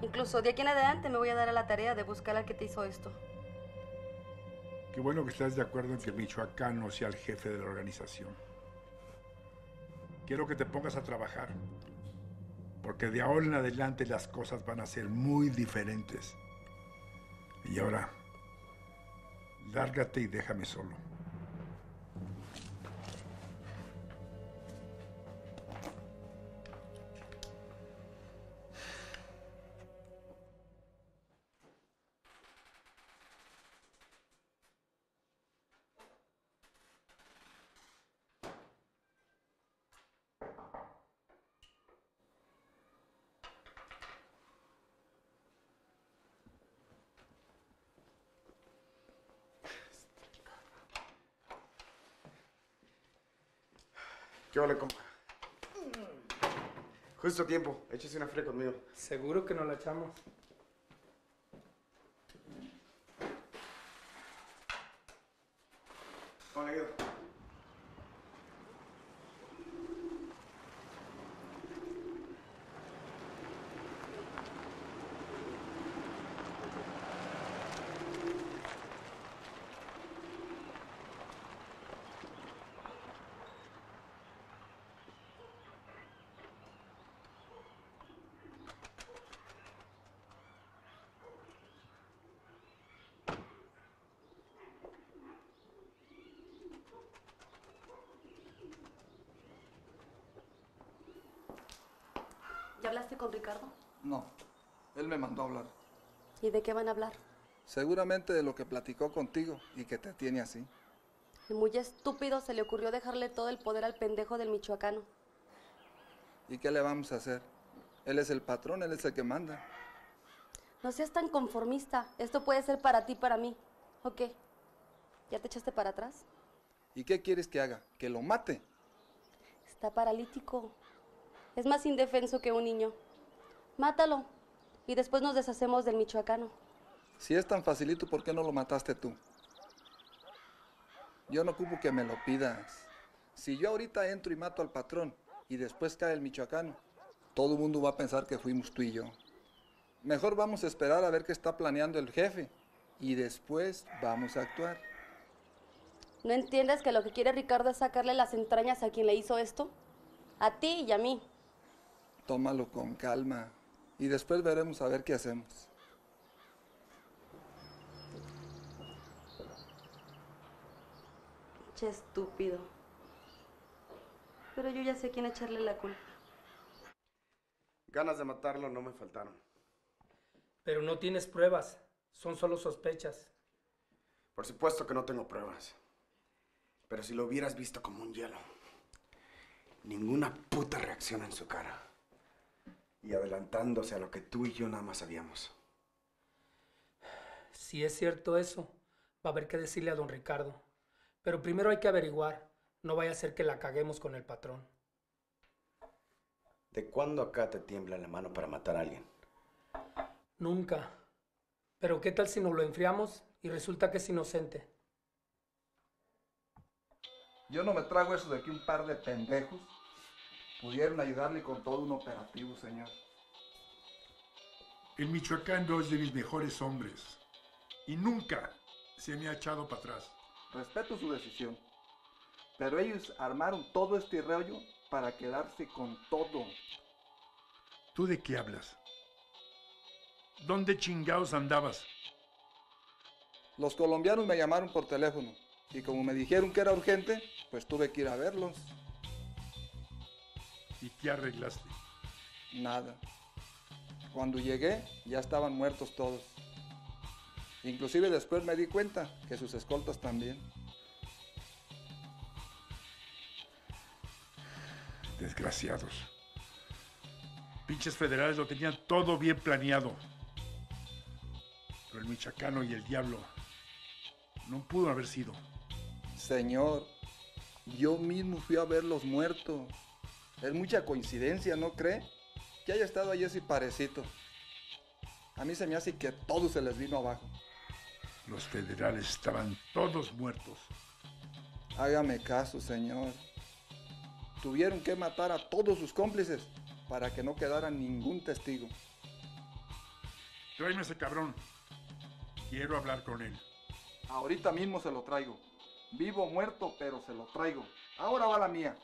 Incluso de aquí en adelante me voy a dar a la tarea de buscar al que te hizo esto. Qué bueno que estás de acuerdo en que el michoacano sea el jefe de la organización. Quiero que te pongas a trabajar, porque de ahora en adelante las cosas van a ser muy diferentes. Y ahora, lárgate y déjame solo. ¿Qué vale, compa? Justo a tiempo. Échese una fría conmigo. Seguro que nos la echamos. Hola, Guido. ¿Ya hablaste con Ricardo? No, él me mandó a hablar. ¿Y de qué van a hablar? Seguramente de lo que platicó contigo y que te tiene así. El muy estúpido se le ocurrió dejarle todo el poder al pendejo del michoacano. ¿Y qué le vamos a hacer? Él es el patrón, él es el que manda. No seas tan conformista. Esto puede ser para ti, para mí. ¿O qué? ¿Ya te echaste para atrás? ¿Y qué quieres que haga? ¿Que lo mate? Está paralítico. Es más indefenso que un niño. Mátalo. Y después nos deshacemos del michoacano. Si es tan facilito, ¿por qué no lo mataste tú? Yo no ocupo que me lo pidas. Si yo ahorita entro y mato al patrón y después cae el michoacano, todo el mundo va a pensar que fuimos tú y yo. Mejor vamos a esperar a ver qué está planeando el jefe y después vamos a actuar. ¿No entiendes que lo que quiere Ricardo es sacarle las entrañas a quien le hizo esto? A ti y a mí. Tómalo con calma y después veremos a ver qué hacemos. Che estúpido. Pero yo ya sé quién echarle la culpa. Ganas de matarlo no me faltaron. Pero no tienes pruebas, son solo sospechas. Por supuesto que no tengo pruebas. Pero si lo hubieras visto como un hielo. Ninguna puta reacción en su cara. Y adelantándose a lo que tú y yo nada más sabíamos. Si es cierto eso, va a haber que decirle a don Ricardo. Pero primero hay que averiguar. No vaya a ser que la caguemos con el patrón. ¿De cuándo acá te tiembla la mano para matar a alguien? Nunca. Pero ¿qué tal si nos lo enfriamos y resulta que es inocente? Yo no me trago eso de que un par de pendejos pudieron ayudarle con todo un operativo, señor. El michoacano es de mis mejores hombres y nunca se me ha echado para atrás. Respeto su decisión, Pero ellos armaron todo este rollo para quedarse con todo. ¿Tú de qué hablas? ¿Dónde chingados andabas? Los colombianos me llamaron por teléfono y como me dijeron que era urgente, pues tuve que ir a verlos. ¿Y qué arreglaste? Nada. Cuando llegué ya estaban muertos todos. Inclusive después me di cuenta que sus escoltas también. Desgraciados. Pinches federales lo tenían todo bien planeado. Pero el michacano y el diablo no pudo haber sido. Señor, yo mismo fui a ver los muertos. Es mucha coincidencia, ¿no cree? Que haya estado allí ese parecito. A mí se me hace que todo se les vino abajo. Los federales estaban todos muertos. Hágame caso, señor. Tuvieron que matar a todos sus cómplices para que no quedara ningún testigo. Tráeme ese cabrón. Quiero hablar con él. Ahorita mismo se lo traigo. Vivo o muerto, pero se lo traigo. Ahora va la mía.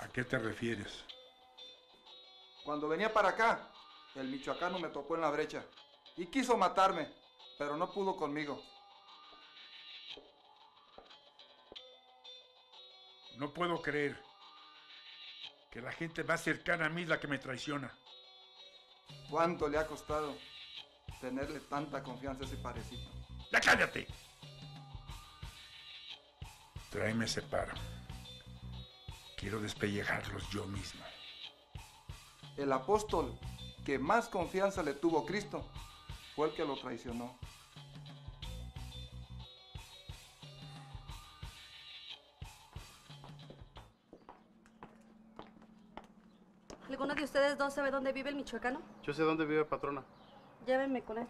¿A qué te refieres? Cuando venía para acá, el michoacano me topó en la brecha y quiso matarme, pero no pudo conmigo. No puedo creer que la gente más cercana a mí es la que me traiciona. ¿Cuánto le ha costado tenerle tanta confianza a ese parecito? ¡Ya cállate! Tráeme ese paro. Quiero despellejarlos yo mismo. El apóstol que más confianza le tuvo Cristo fue el que lo traicionó. ¿Alguno de ustedes dos sabe dónde vive el michoacano? Yo sé dónde vive patrona. Llévenme con él.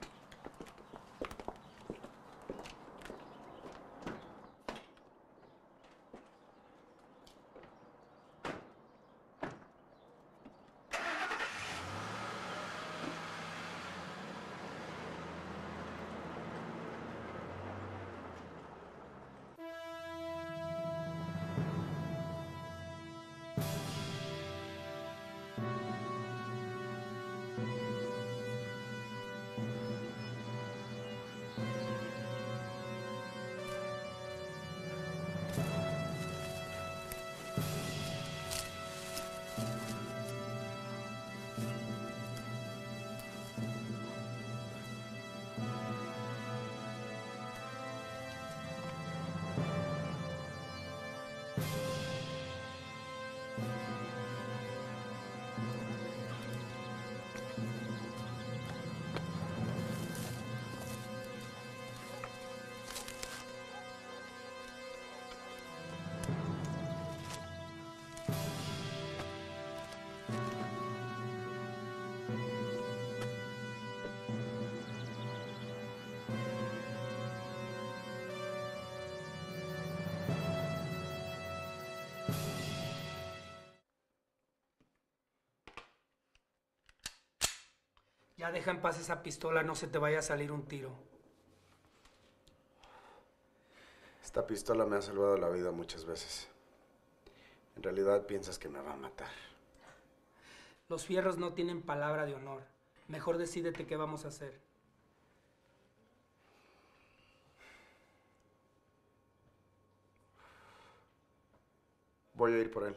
Ya deja en paz esa pistola, no se te vaya a salir un tiro. Esta pistola me ha salvado la vida muchas veces. En realidad piensas que me va a matar. Los fierros no tienen palabra de honor. Mejor decídete qué vamos a hacer. Voy a ir por él.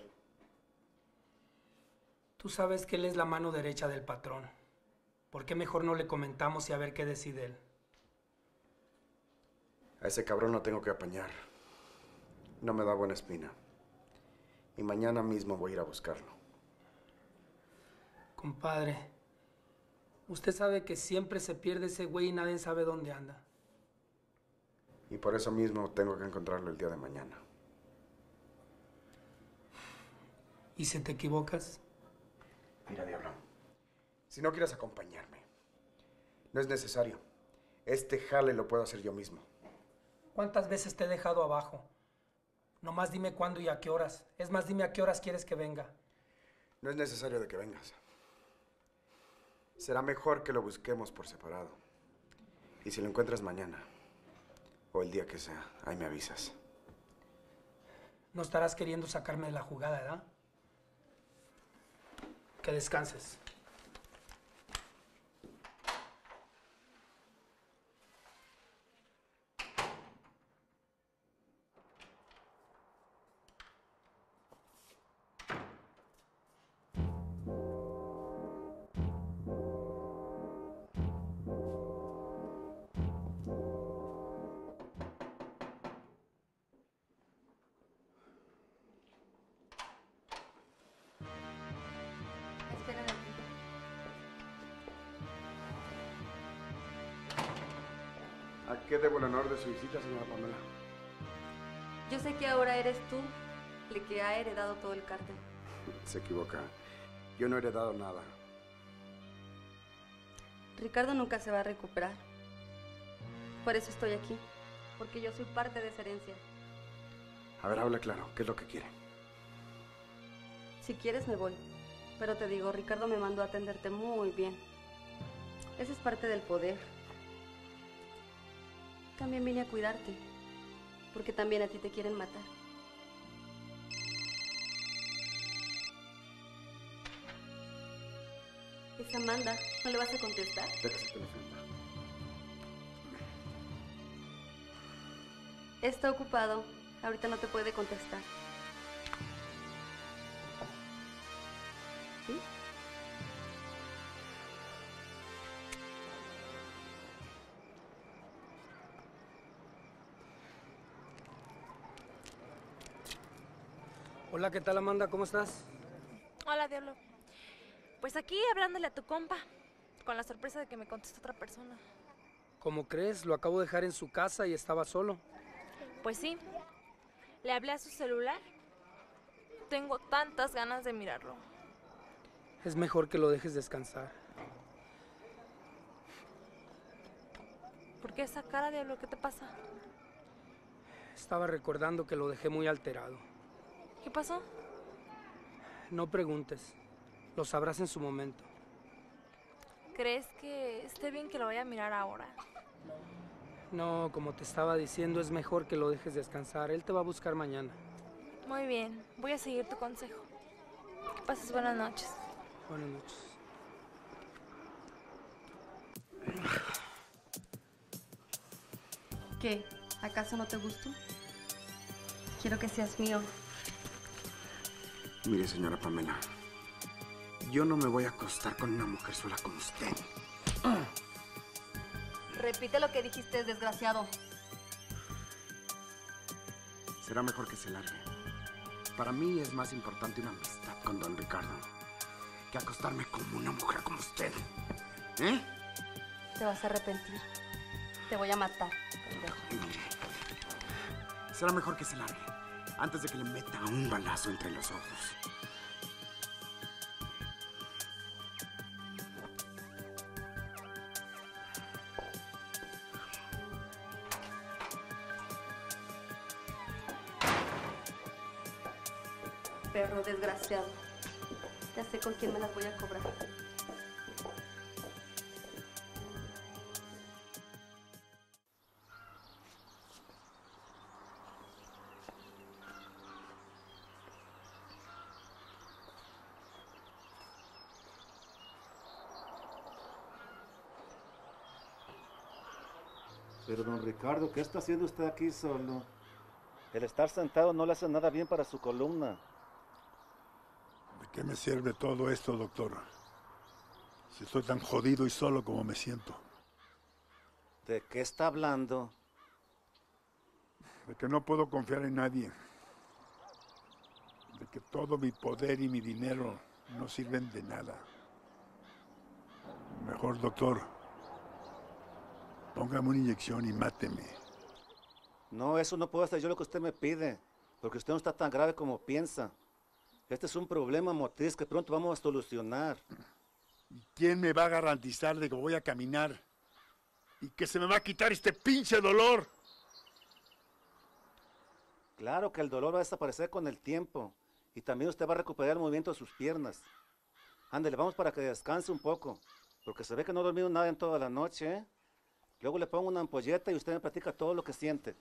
Tú sabes que él es la mano derecha del patrón. ¿Por qué mejor no le comentamos y a ver qué decide él? A ese cabrón lo tengo que apañar. No me da buena espina. Y mañana mismo voy a ir a buscarlo. Compadre, usted sabe que siempre se pierde ese güey y nadie sabe dónde anda. Y por eso mismo tengo que encontrarlo el día de mañana. ¿Y si te equivocas? Mira, diablo. Si no quieres acompañarme, no es necesario. Este jale lo puedo hacer yo mismo. ¿Cuántas veces te he dejado abajo? Nomás dime cuándo y a qué horas. Es más, dime a qué horas quieres que venga. No es necesario de que vengas. Será mejor que lo busquemos por separado. Y si lo encuentras mañana, O el día que sea. Ahí me avisas. No estarás queriendo sacarme de la jugada, ¿verdad? Que descanses. Honor de su visita, señora Pamela? Yo sé que ahora eres tú el que ha heredado todo el cártel. Se equivoca. Yo no he heredado nada. Ricardo nunca se va a recuperar. Por eso estoy aquí. Porque yo soy parte de esa herencia. A ver, habla claro. ¿Qué es lo que quiere? Si quieres me voy. Pero te digo, Ricardo me mandó a atenderte muy bien. Ese es parte del poder. También vine a cuidarte. Porque también a ti te quieren matar. Es Amanda. ¿No le vas a contestar? Está ocupado. Ahorita no te puede contestar. Hola, ¿qué tal Amanda? ¿Cómo estás? Hola, Diablo. Pues aquí hablándole a tu compa, con la sorpresa de que me contestó otra persona. ¿Cómo crees? Lo acabo de dejar en su casa y estaba solo. Pues sí, le hablé a su celular. Tengo tantas ganas de mirarlo. Es mejor que lo dejes descansar. ¿Por qué esa cara, Diablo? ¿Qué te pasa? Estaba recordando que lo dejé muy alterado. ¿Qué pasó? No preguntes. Lo sabrás en su momento. ¿Crees que esté bien que lo vaya a mirar ahora? No, como te estaba diciendo, es mejor que lo dejes descansar. Él te va a buscar mañana. Muy bien, voy a seguir tu consejo. Que pases buenas noches. Buenas noches. ¿Qué? ¿Acaso no te gustó? Quiero que seas mío. Mire, señora Pamela. Yo no me voy a acostar con una mujer sola como usted. Repite lo que dijiste, desgraciado. Será mejor que se largue. Para mí es más importante una amistad con don Ricardo que acostarme como una mujer como usted. ¿Eh? Te vas a arrepentir. Te voy a matar. Mire, será mejor que se largue antes de que le meta un balazo entre los ojos. Perro desgraciado. Ya sé con quién me las voy a cobrar. Ricardo, ¿qué está haciendo usted aquí solo? El estar sentado no le hace nada bien para su columna. ¿De qué me sirve todo esto, doctor? Si estoy tan jodido y solo como me siento. ¿De qué está hablando? De que no puedo confiar en nadie. De que todo mi poder y mi dinero no sirven de nada. Mejor, doctor, póngame una inyección y máteme. No, eso no puedo hacer yo lo que usted me pide, porque usted no está tan grave como piensa. Este es un problema motriz que pronto vamos a solucionar. ¿Y quién me va a garantizar de que voy a caminar? Y que se me va a quitar este pinche dolor. Claro que el dolor va a desaparecer con el tiempo. Y también usted va a recuperar el movimiento de sus piernas. Ándale, vamos para que descanse un poco. Porque se ve que no ha dormido nada en toda la noche, ¿eh? Luego le pongo una ampolleta y usted me platica todo lo que siente.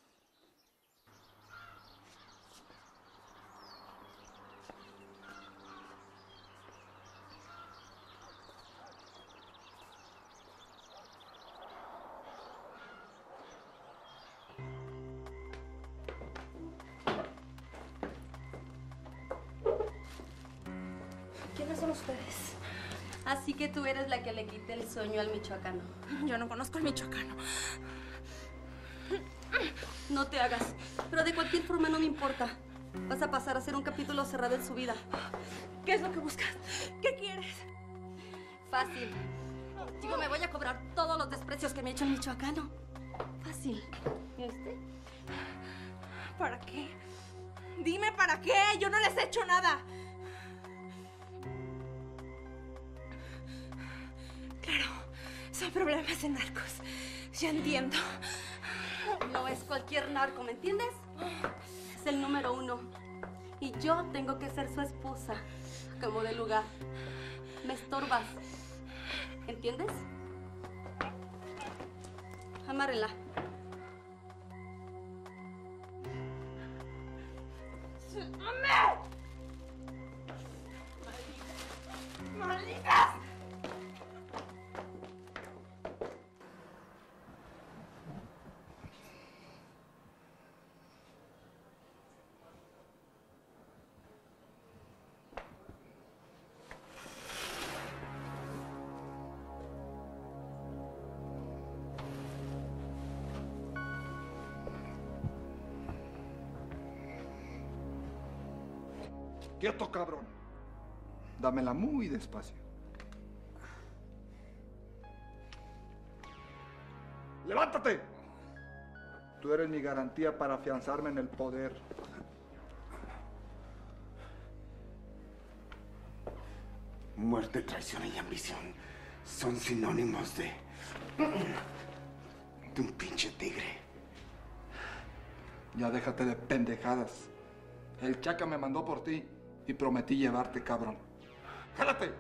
Vas a pasar a ser un capítulo cerrado en su vida. ¿Qué es lo que buscas? ¿Qué quieres? Fácil. Digo, me voy a cobrar todos los desprecios que me ha hecho el michoacano. Fácil. ¿Y usted? ¿Para qué? Dime para qué. Yo no les he hecho nada. Claro, son problemas de narcos. Ya entiendo. No es cualquier narco, ¿me entiendes? Es el número uno. Y yo tengo que ser su esposa, como de lugar. Me estorbas. ¿Entiendes? Amárrela. ¡Malditas! Quieto, cabrón. Dámela muy despacio. ¡Levántate! Tú eres mi garantía para afianzarme en el poder. Muerte, traición y ambición son sinónimos de. de un pinche tigre. Ya déjate de pendejadas. El Chaca me mandó por ti y prometí llevarte, cabrón. ¡Jálate!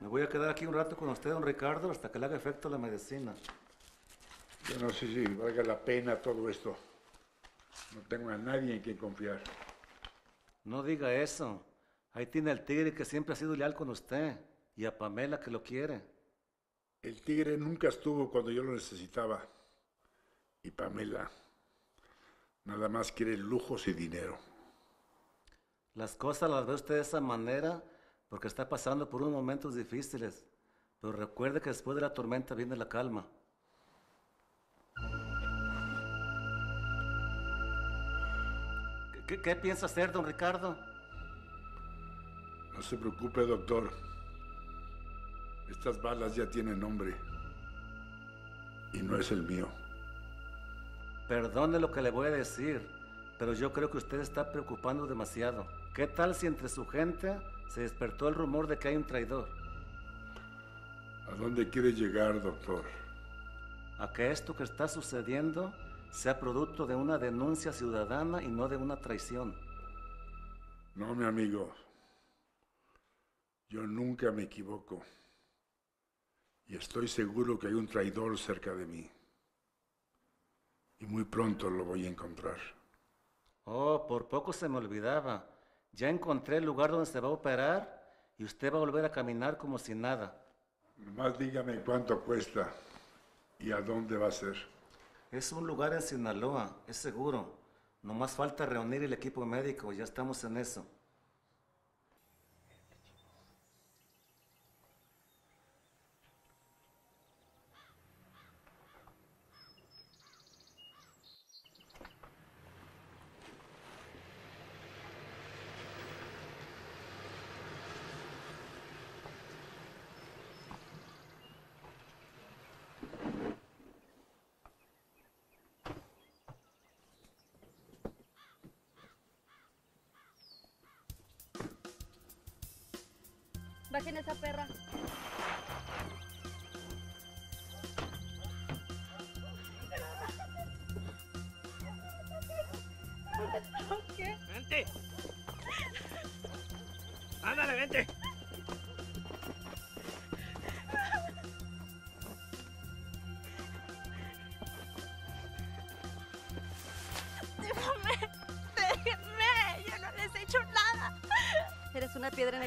Me voy a quedar aquí un rato con usted, don Ricardo, hasta que le haga efecto la medicina. Yo no sé si valga la pena todo esto. No tengo a nadie en quien confiar. No diga eso. Ahí tiene al tigre que siempre ha sido leal con usted y a Pamela que lo quiere. El tigre nunca estuvo cuando yo lo necesitaba. Y Pamela nada más quiere lujos y dinero. Las cosas las ve usted de esa manera porque está pasando por unos momentos difíciles. Pero recuerde que después de la tormenta viene la calma. ¿Qué, qué piensa hacer, don Ricardo? No se preocupe, doctor. Estas balas ya tienen nombre. Y no es el mío. Perdone lo que le voy a decir, pero yo creo que usted está preocupando demasiado. ¿Qué tal si entre su gente se despertó el rumor de que hay un traidor? ¿A dónde quiere llegar, doctor? A que esto que está sucediendo sea producto de una denuncia ciudadana y no de una traición. No, mi amigo. Yo nunca me equivoco. Y estoy seguro que hay un traidor cerca de mí. Y muy pronto lo voy a encontrar. Oh, por poco se me olvidaba. Ya encontré el lugar donde se va a operar y usted va a volver a caminar como si nada. Nomás dígame cuánto cuesta y a dónde va a ser. Es un lugar en Sinaloa, es seguro. Nomás falta reunir el equipo médico, ya estamos en eso.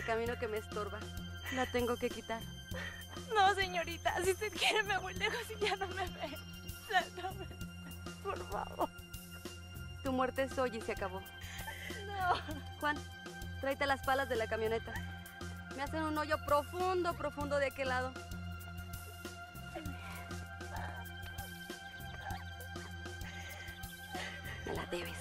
Camino que me estorba. La tengo que quitar. No, señorita, si usted quiere me voy lejos y ya no me ve. Ya no me Por favor. Tu muerte es hoy y se acabó. No. Juan, tráete las palas de la camioneta. Me hacen un hoyo profundo, profundo de aquel lado. Me la debes.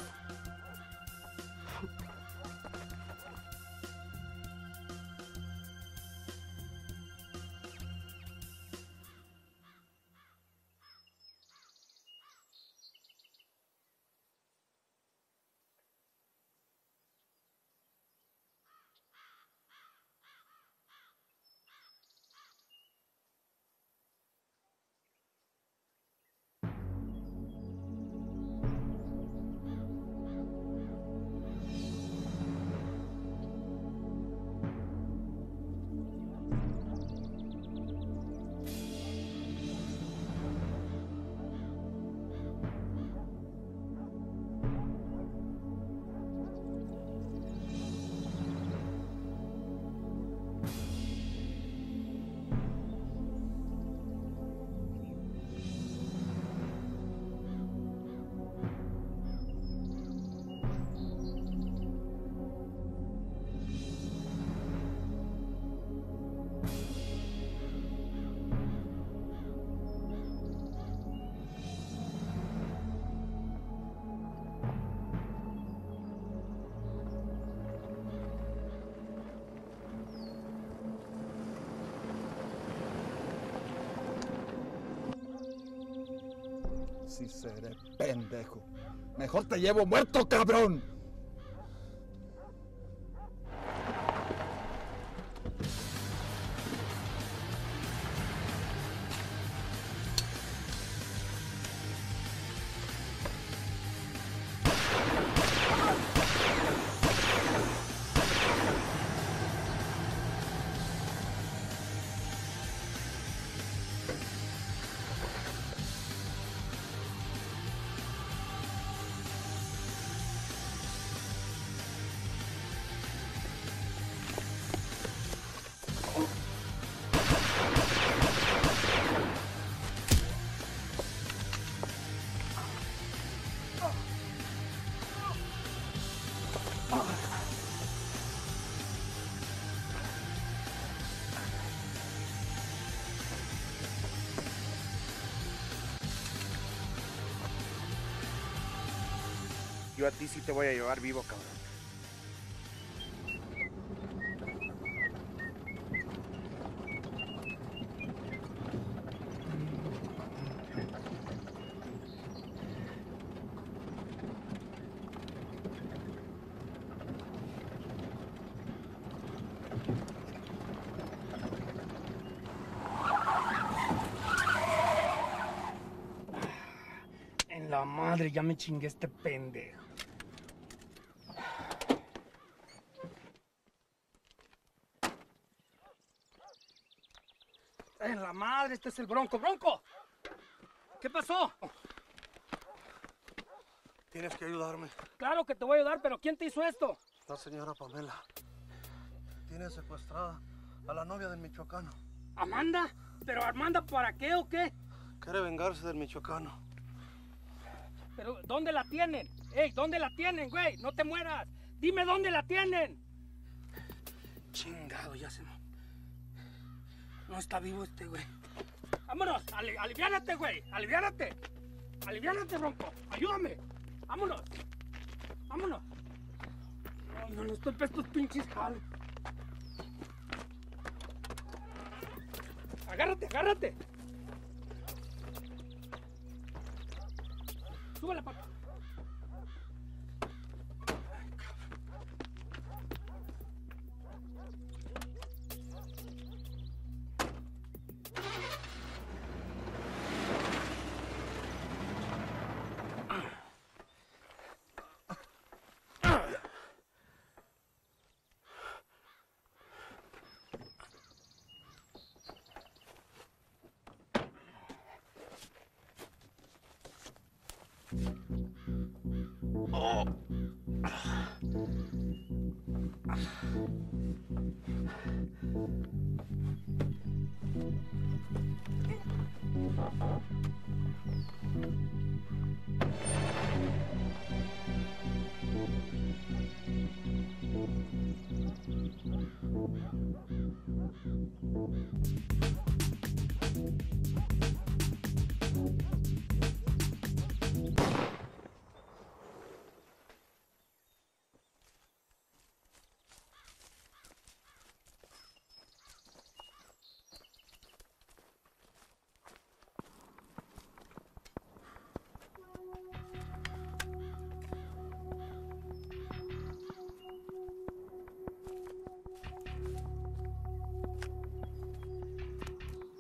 Sí seré pendejo. Mejor te llevo muerto, cabrón. Sí te voy a llevar vivo, cabrón. En la madre, ya me chingué este pendejo. En la madre, este es el bronco. ¡Bronco! ¿Qué pasó? Tienes que ayudarme. Claro que te voy a ayudar, pero ¿quién te hizo esto? La señora Pamela. Tiene secuestrada a la novia del michoacano. ¿Amanda? ¿Pero Armanda para qué o qué? Quiere vengarse del michoacano. ¿Pero dónde la tienen? ¡Ey, dónde la tienen, güey! ¡No te mueras! ¡Dime dónde la tienen! Chingado, ya se... me- No está vivo este güey. ¡Vámonos! Ali ¡Aliviánate, güey! ¡Aliviánate! ¡Aliviánate, Bronco! ¡Ayúdame! ¡Vámonos! ¡Vámonos! No, no, no estoy estos pinches jales. ¡Agárrate, agárrate! ¡Sube la pata!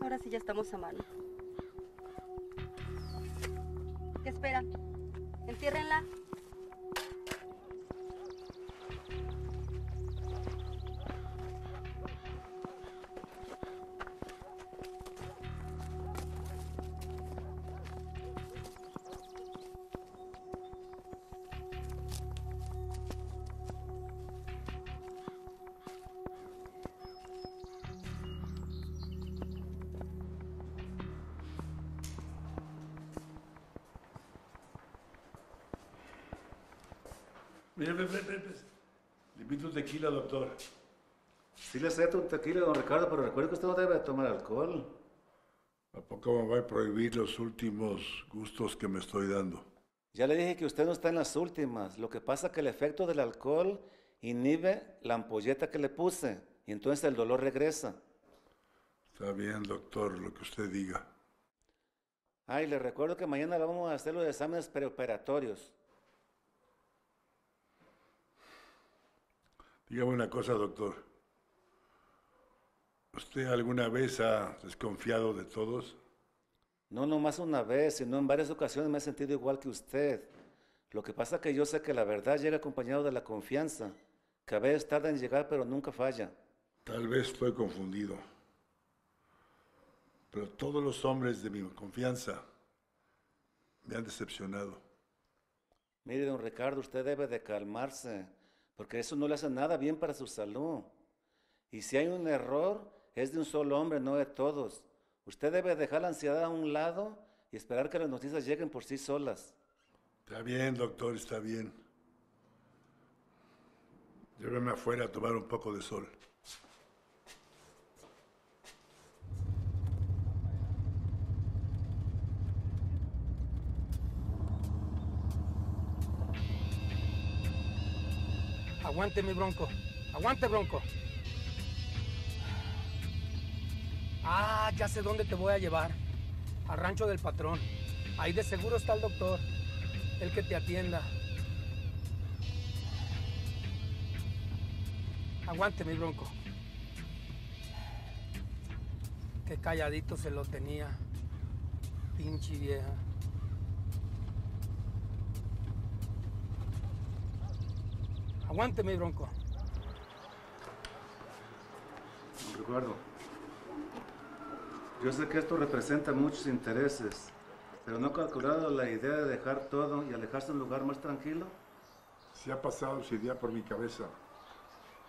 Ahora sí ya estamos a mano. ¿Qué esperan? Entiérrenla. Mire, ve, ve, ve, ve. Le invito un tequila, doctor. Sí le acepto un tequila, don Ricardo, pero recuerde que usted no debe tomar alcohol. ¿A poco me va a prohibir los últimos gustos que me estoy dando? Ya le dije que usted no está en las últimas. Lo que pasa es que el efecto del alcohol inhibe la ampolleta que le puse y entonces el dolor regresa. Está bien, doctor, lo que usted diga. Ay, le recuerdo que mañana vamos a hacer los exámenes preoperatorios. Dígame una cosa, doctor. ¿Usted alguna vez ha desconfiado de todos? No nomás una vez, sino en varias ocasiones me he sentido igual que usted. Lo que pasa es que yo sé que la verdad llega acompañado de la confianza, que a veces tarda en llegar pero nunca falla. Tal vez estoy confundido. Pero todos los hombres de mi confianza me han decepcionado. Mire, don Ricardo, usted debe de calmarse, porque eso no le hace nada bien para su salud. Y si hay un error, es de un solo hombre, no de todos. Usted debe dejar la ansiedad a un lado y esperar que las noticias lleguen por sí solas. Está bien, doctor, está bien. Lléveme afuera a tomar un poco de sol. Aguante mi bronco. Aguante bronco. Ah, ya sé dónde te voy a llevar. Al rancho del patrón. Ahí de seguro está el doctor. El que te atienda. Aguante mi bronco. Qué calladito se lo tenía. Pinche vieja. Aguante mi bronco. No recuerdo. Yo sé que esto representa muchos intereses, pero no he calculado la idea de dejar todo y alejarse de un lugar más tranquilo. Se ha pasado esa idea por mi cabeza.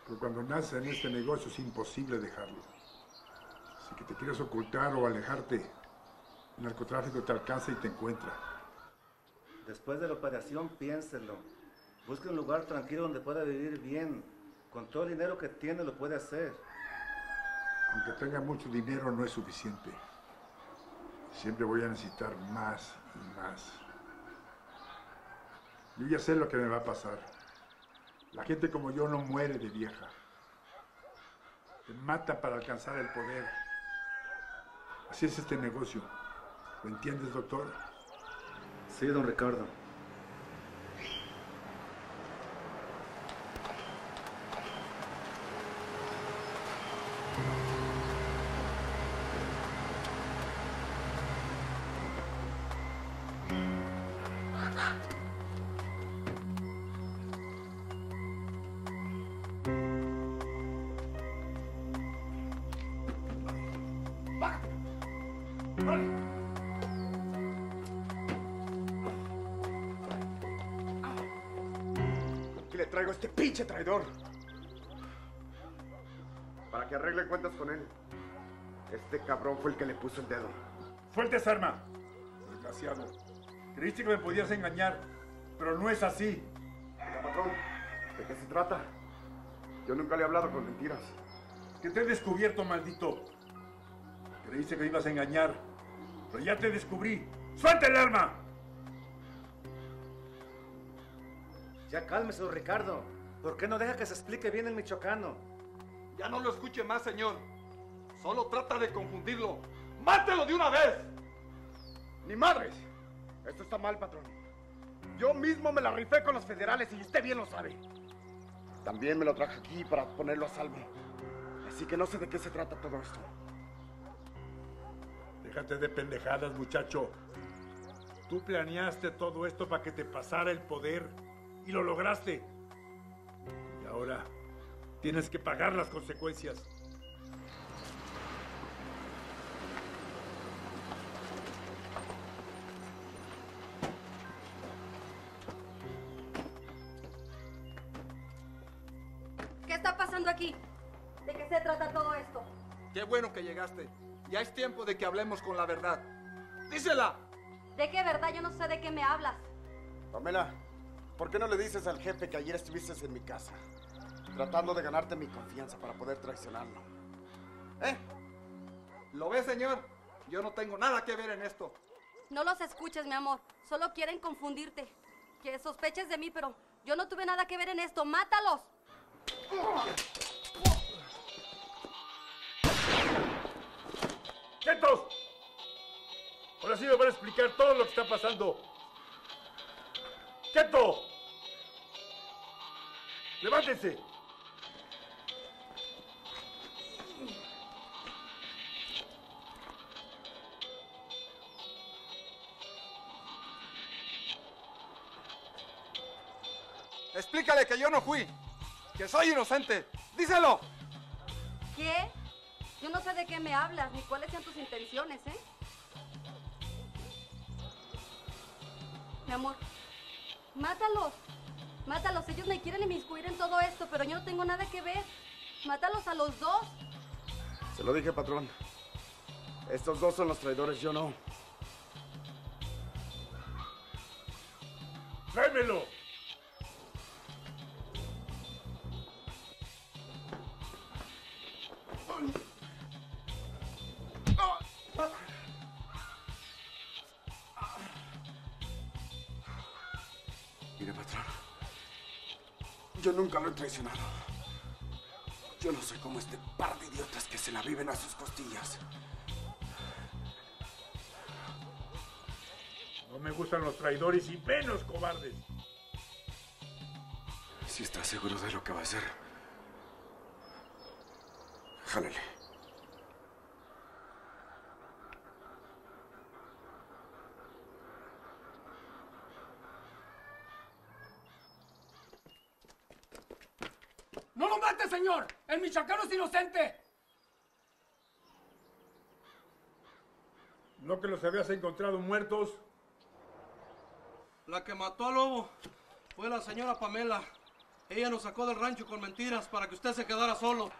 Pero cuando nace en este negocio es imposible dejarlo. Si que te quieres ocultar o alejarte, el narcotráfico te alcanza y te encuentra. Después de la operación, piénselo. Busque un lugar tranquilo donde pueda vivir bien. Con todo el dinero que tiene lo puede hacer. Aunque tenga mucho dinero no es suficiente. Siempre voy a necesitar más y más. Yo ya sé lo que me va a pasar. La gente como yo no muere de vieja. Te mata para alcanzar el poder. Así es este negocio. ¿Lo entiendes, doctor? Sí, don Ricardo. Le traigo a este pinche traidor? para que arregle cuentas con él. Este cabrón fue el que le puso el dedo. Suelta esa arma. Desgraciado. Creíste que me podías engañar, pero no es así. Oiga, patrón, ¿de qué se trata? Yo nunca le he hablado con mentiras. Que te he descubierto, maldito. Creíste que me ibas a engañar, pero ya te descubrí. ¡Suelta el arma! Ya cálmese, don Ricardo. ¿Por qué no deja que se explique bien el michoacano? Ya no lo escuche más, señor. Solo trata de confundirlo. ¡Mátelo de una vez! ¡Ni madres! Esto está mal, patrón. Yo mismo me la rifé con los federales y usted bien lo sabe. También me lo traje aquí para ponerlo a salvo. Así que no sé de qué se trata todo esto. Déjate de pendejadas, muchacho. Tú planeaste todo esto para que te pasara el poder y lo lograste. Y ahora tienes que pagar las consecuencias. ¿Qué está pasando aquí? ¿De qué se trata todo esto? Qué bueno que llegaste. Ya es tiempo de que hablemos con la verdad. ¡Dísela! ¿De qué verdad? Yo no sé de qué me hablas. Pamela, ¿por qué no le dices al jefe que ayer estuviste en mi casa? Tratando de ganarte mi confianza para poder traicionarlo. ¿Eh? ¿Lo ves, señor? Yo no tengo nada que ver en esto. No los escuches, mi amor. Solo quieren confundirte. Que sospeches de mí, pero yo no tuve nada que ver en esto. ¡Mátalos! ¡Quietos! Ahora sí me van a explicar todo lo que está pasando. ¡Quieto! ¡Levántense! Explícale que yo no fui. Que soy inocente. ¡Díselo! ¿Qué? Yo no sé de qué me hablas ni cuáles sean tus intenciones, ¿eh? Mi amor, mátalos. Mátalos. Ellos me quieren inmiscuir en todo esto, pero yo no tengo nada que ver. Mátalos a los dos. Se lo dije, patrón. Estos dos son los traidores, yo no. ¡Tráemelo! Yo nunca lo he traicionado. Yo no soy como este par de idiotas que se la viven a sus costillas. No me gustan los traidores y menos cobardes. Si está seguro de lo que va a hacer, jálele. ¡No lo mate, señor! ¡El michoacano es inocente! ¿No que los habías encontrado muertos? La que mató al lobo fue la señora Pamela. Ella nos sacó del rancho con mentiras para que usted se quedara solo.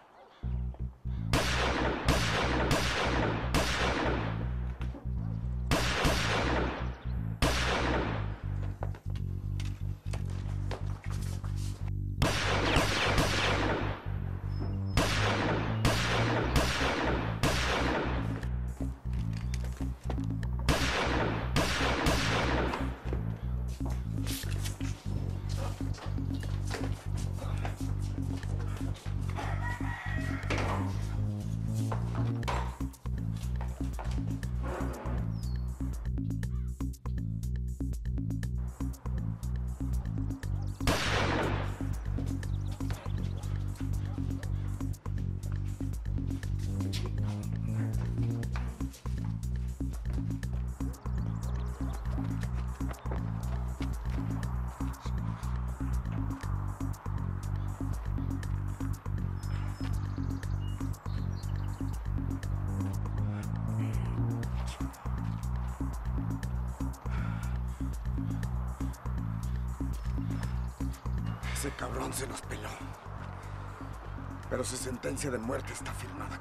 Su sentencia de muerte está firmada,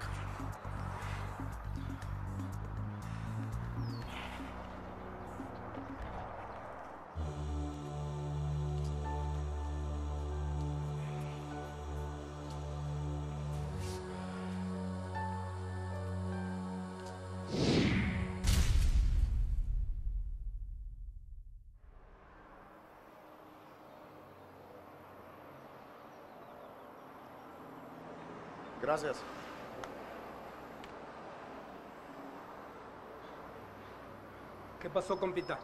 Gracias. ¿Qué pasó, compita?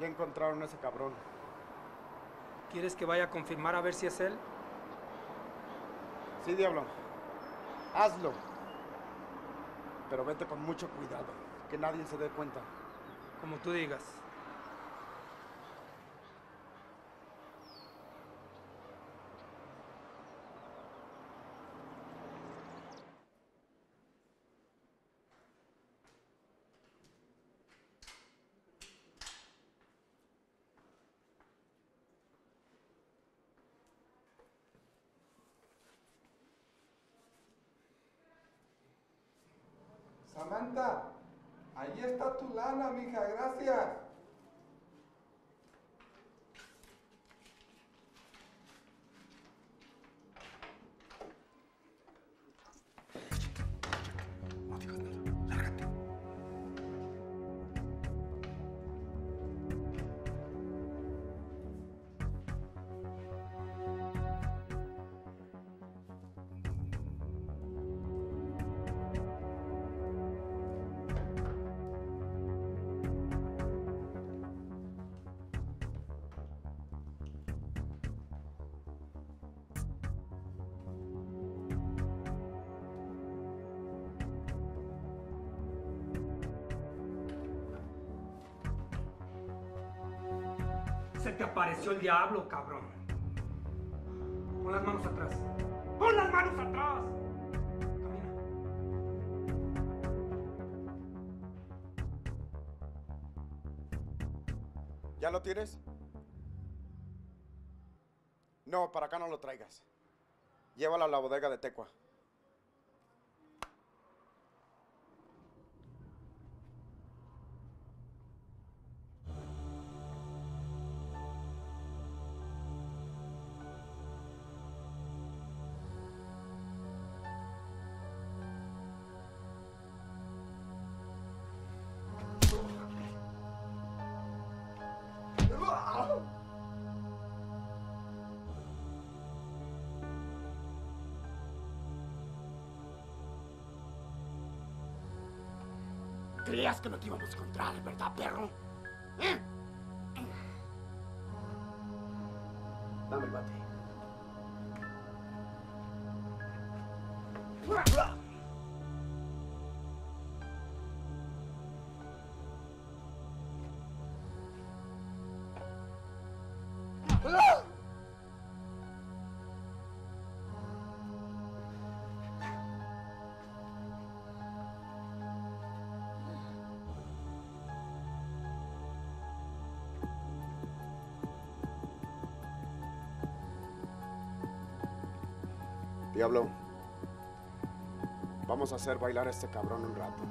Ya encontraron a ese cabrón. ¿Quieres que vaya a confirmar a ver si es él? Sí, diablo. Hazlo. Pero vete con mucho cuidado. Que nadie se dé cuenta. Como tú digas. Samantha, ahí está tu lana, mija, gracias. Apareció el diablo, cabrón. Pon las manos atrás. ¡Pon las manos atrás! ¿Ya lo tienes? No, para acá no lo traigas. Llévalo a la bodega de Tecua. Que no te íbamos a encontrar, ¿verdad, perro? Diablo, vamos a hacer bailar a este cabrón un rato.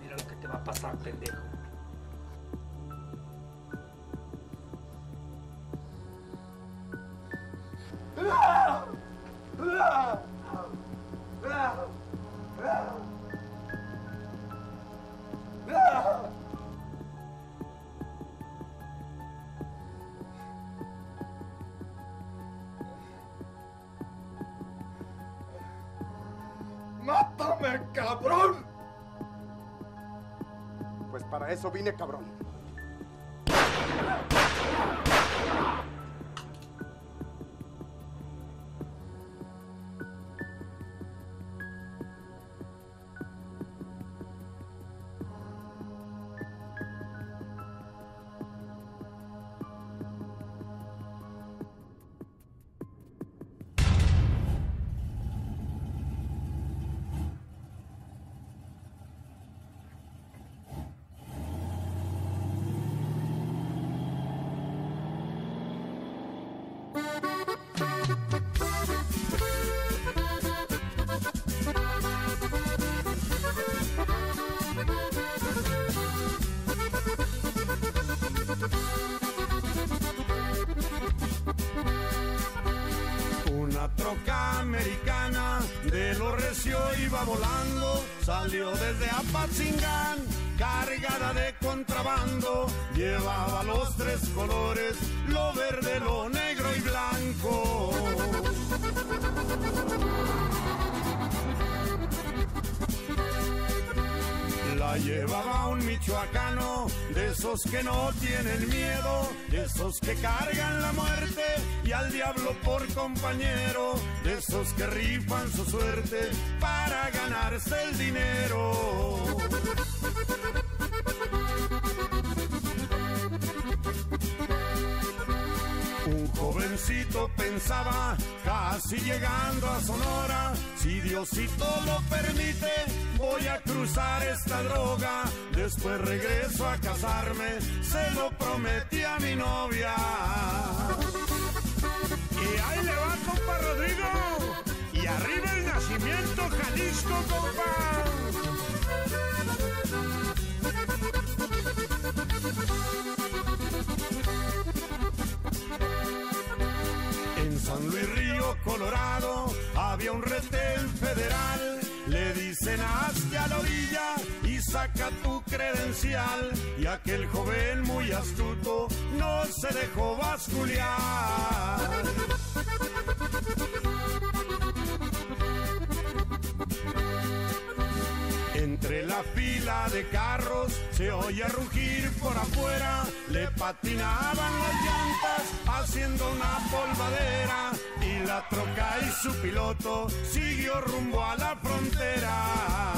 Mira lo que te va a pasar, pendejo. Eso vine, cabrón. Voy a cruzar esta droga, después regreso a casarme, se lo prometí a mi novia. Y ahí le va, compa Rodrigo, y arriba el nacimiento Jalisco, compa. En San Luis Río Colorado había un retén federal. Dicen hacia la orilla y saca tu credencial. Y aquel joven muy astuto no se dejó basculiar. Entre la fila de carros se oía rugir por afuera, le patinaban las llantas haciendo una polvadera y la troca y su piloto siguió rumbo a la frontera.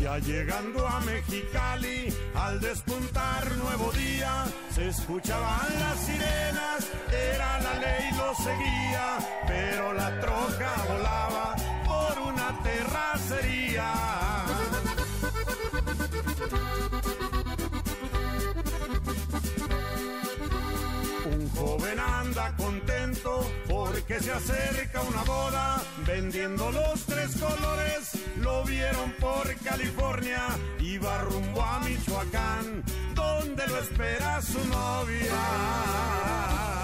Ya llegando a Mexicali, al despuntar nuevo día, se escuchaban las sirenas, era la ley, lo seguía, pero la troca volaba por una terracería. Anda contento porque se acerca una boda vendiendo los tres colores. Lo vieron por California, iba rumbo a Michoacán, donde lo espera su novia.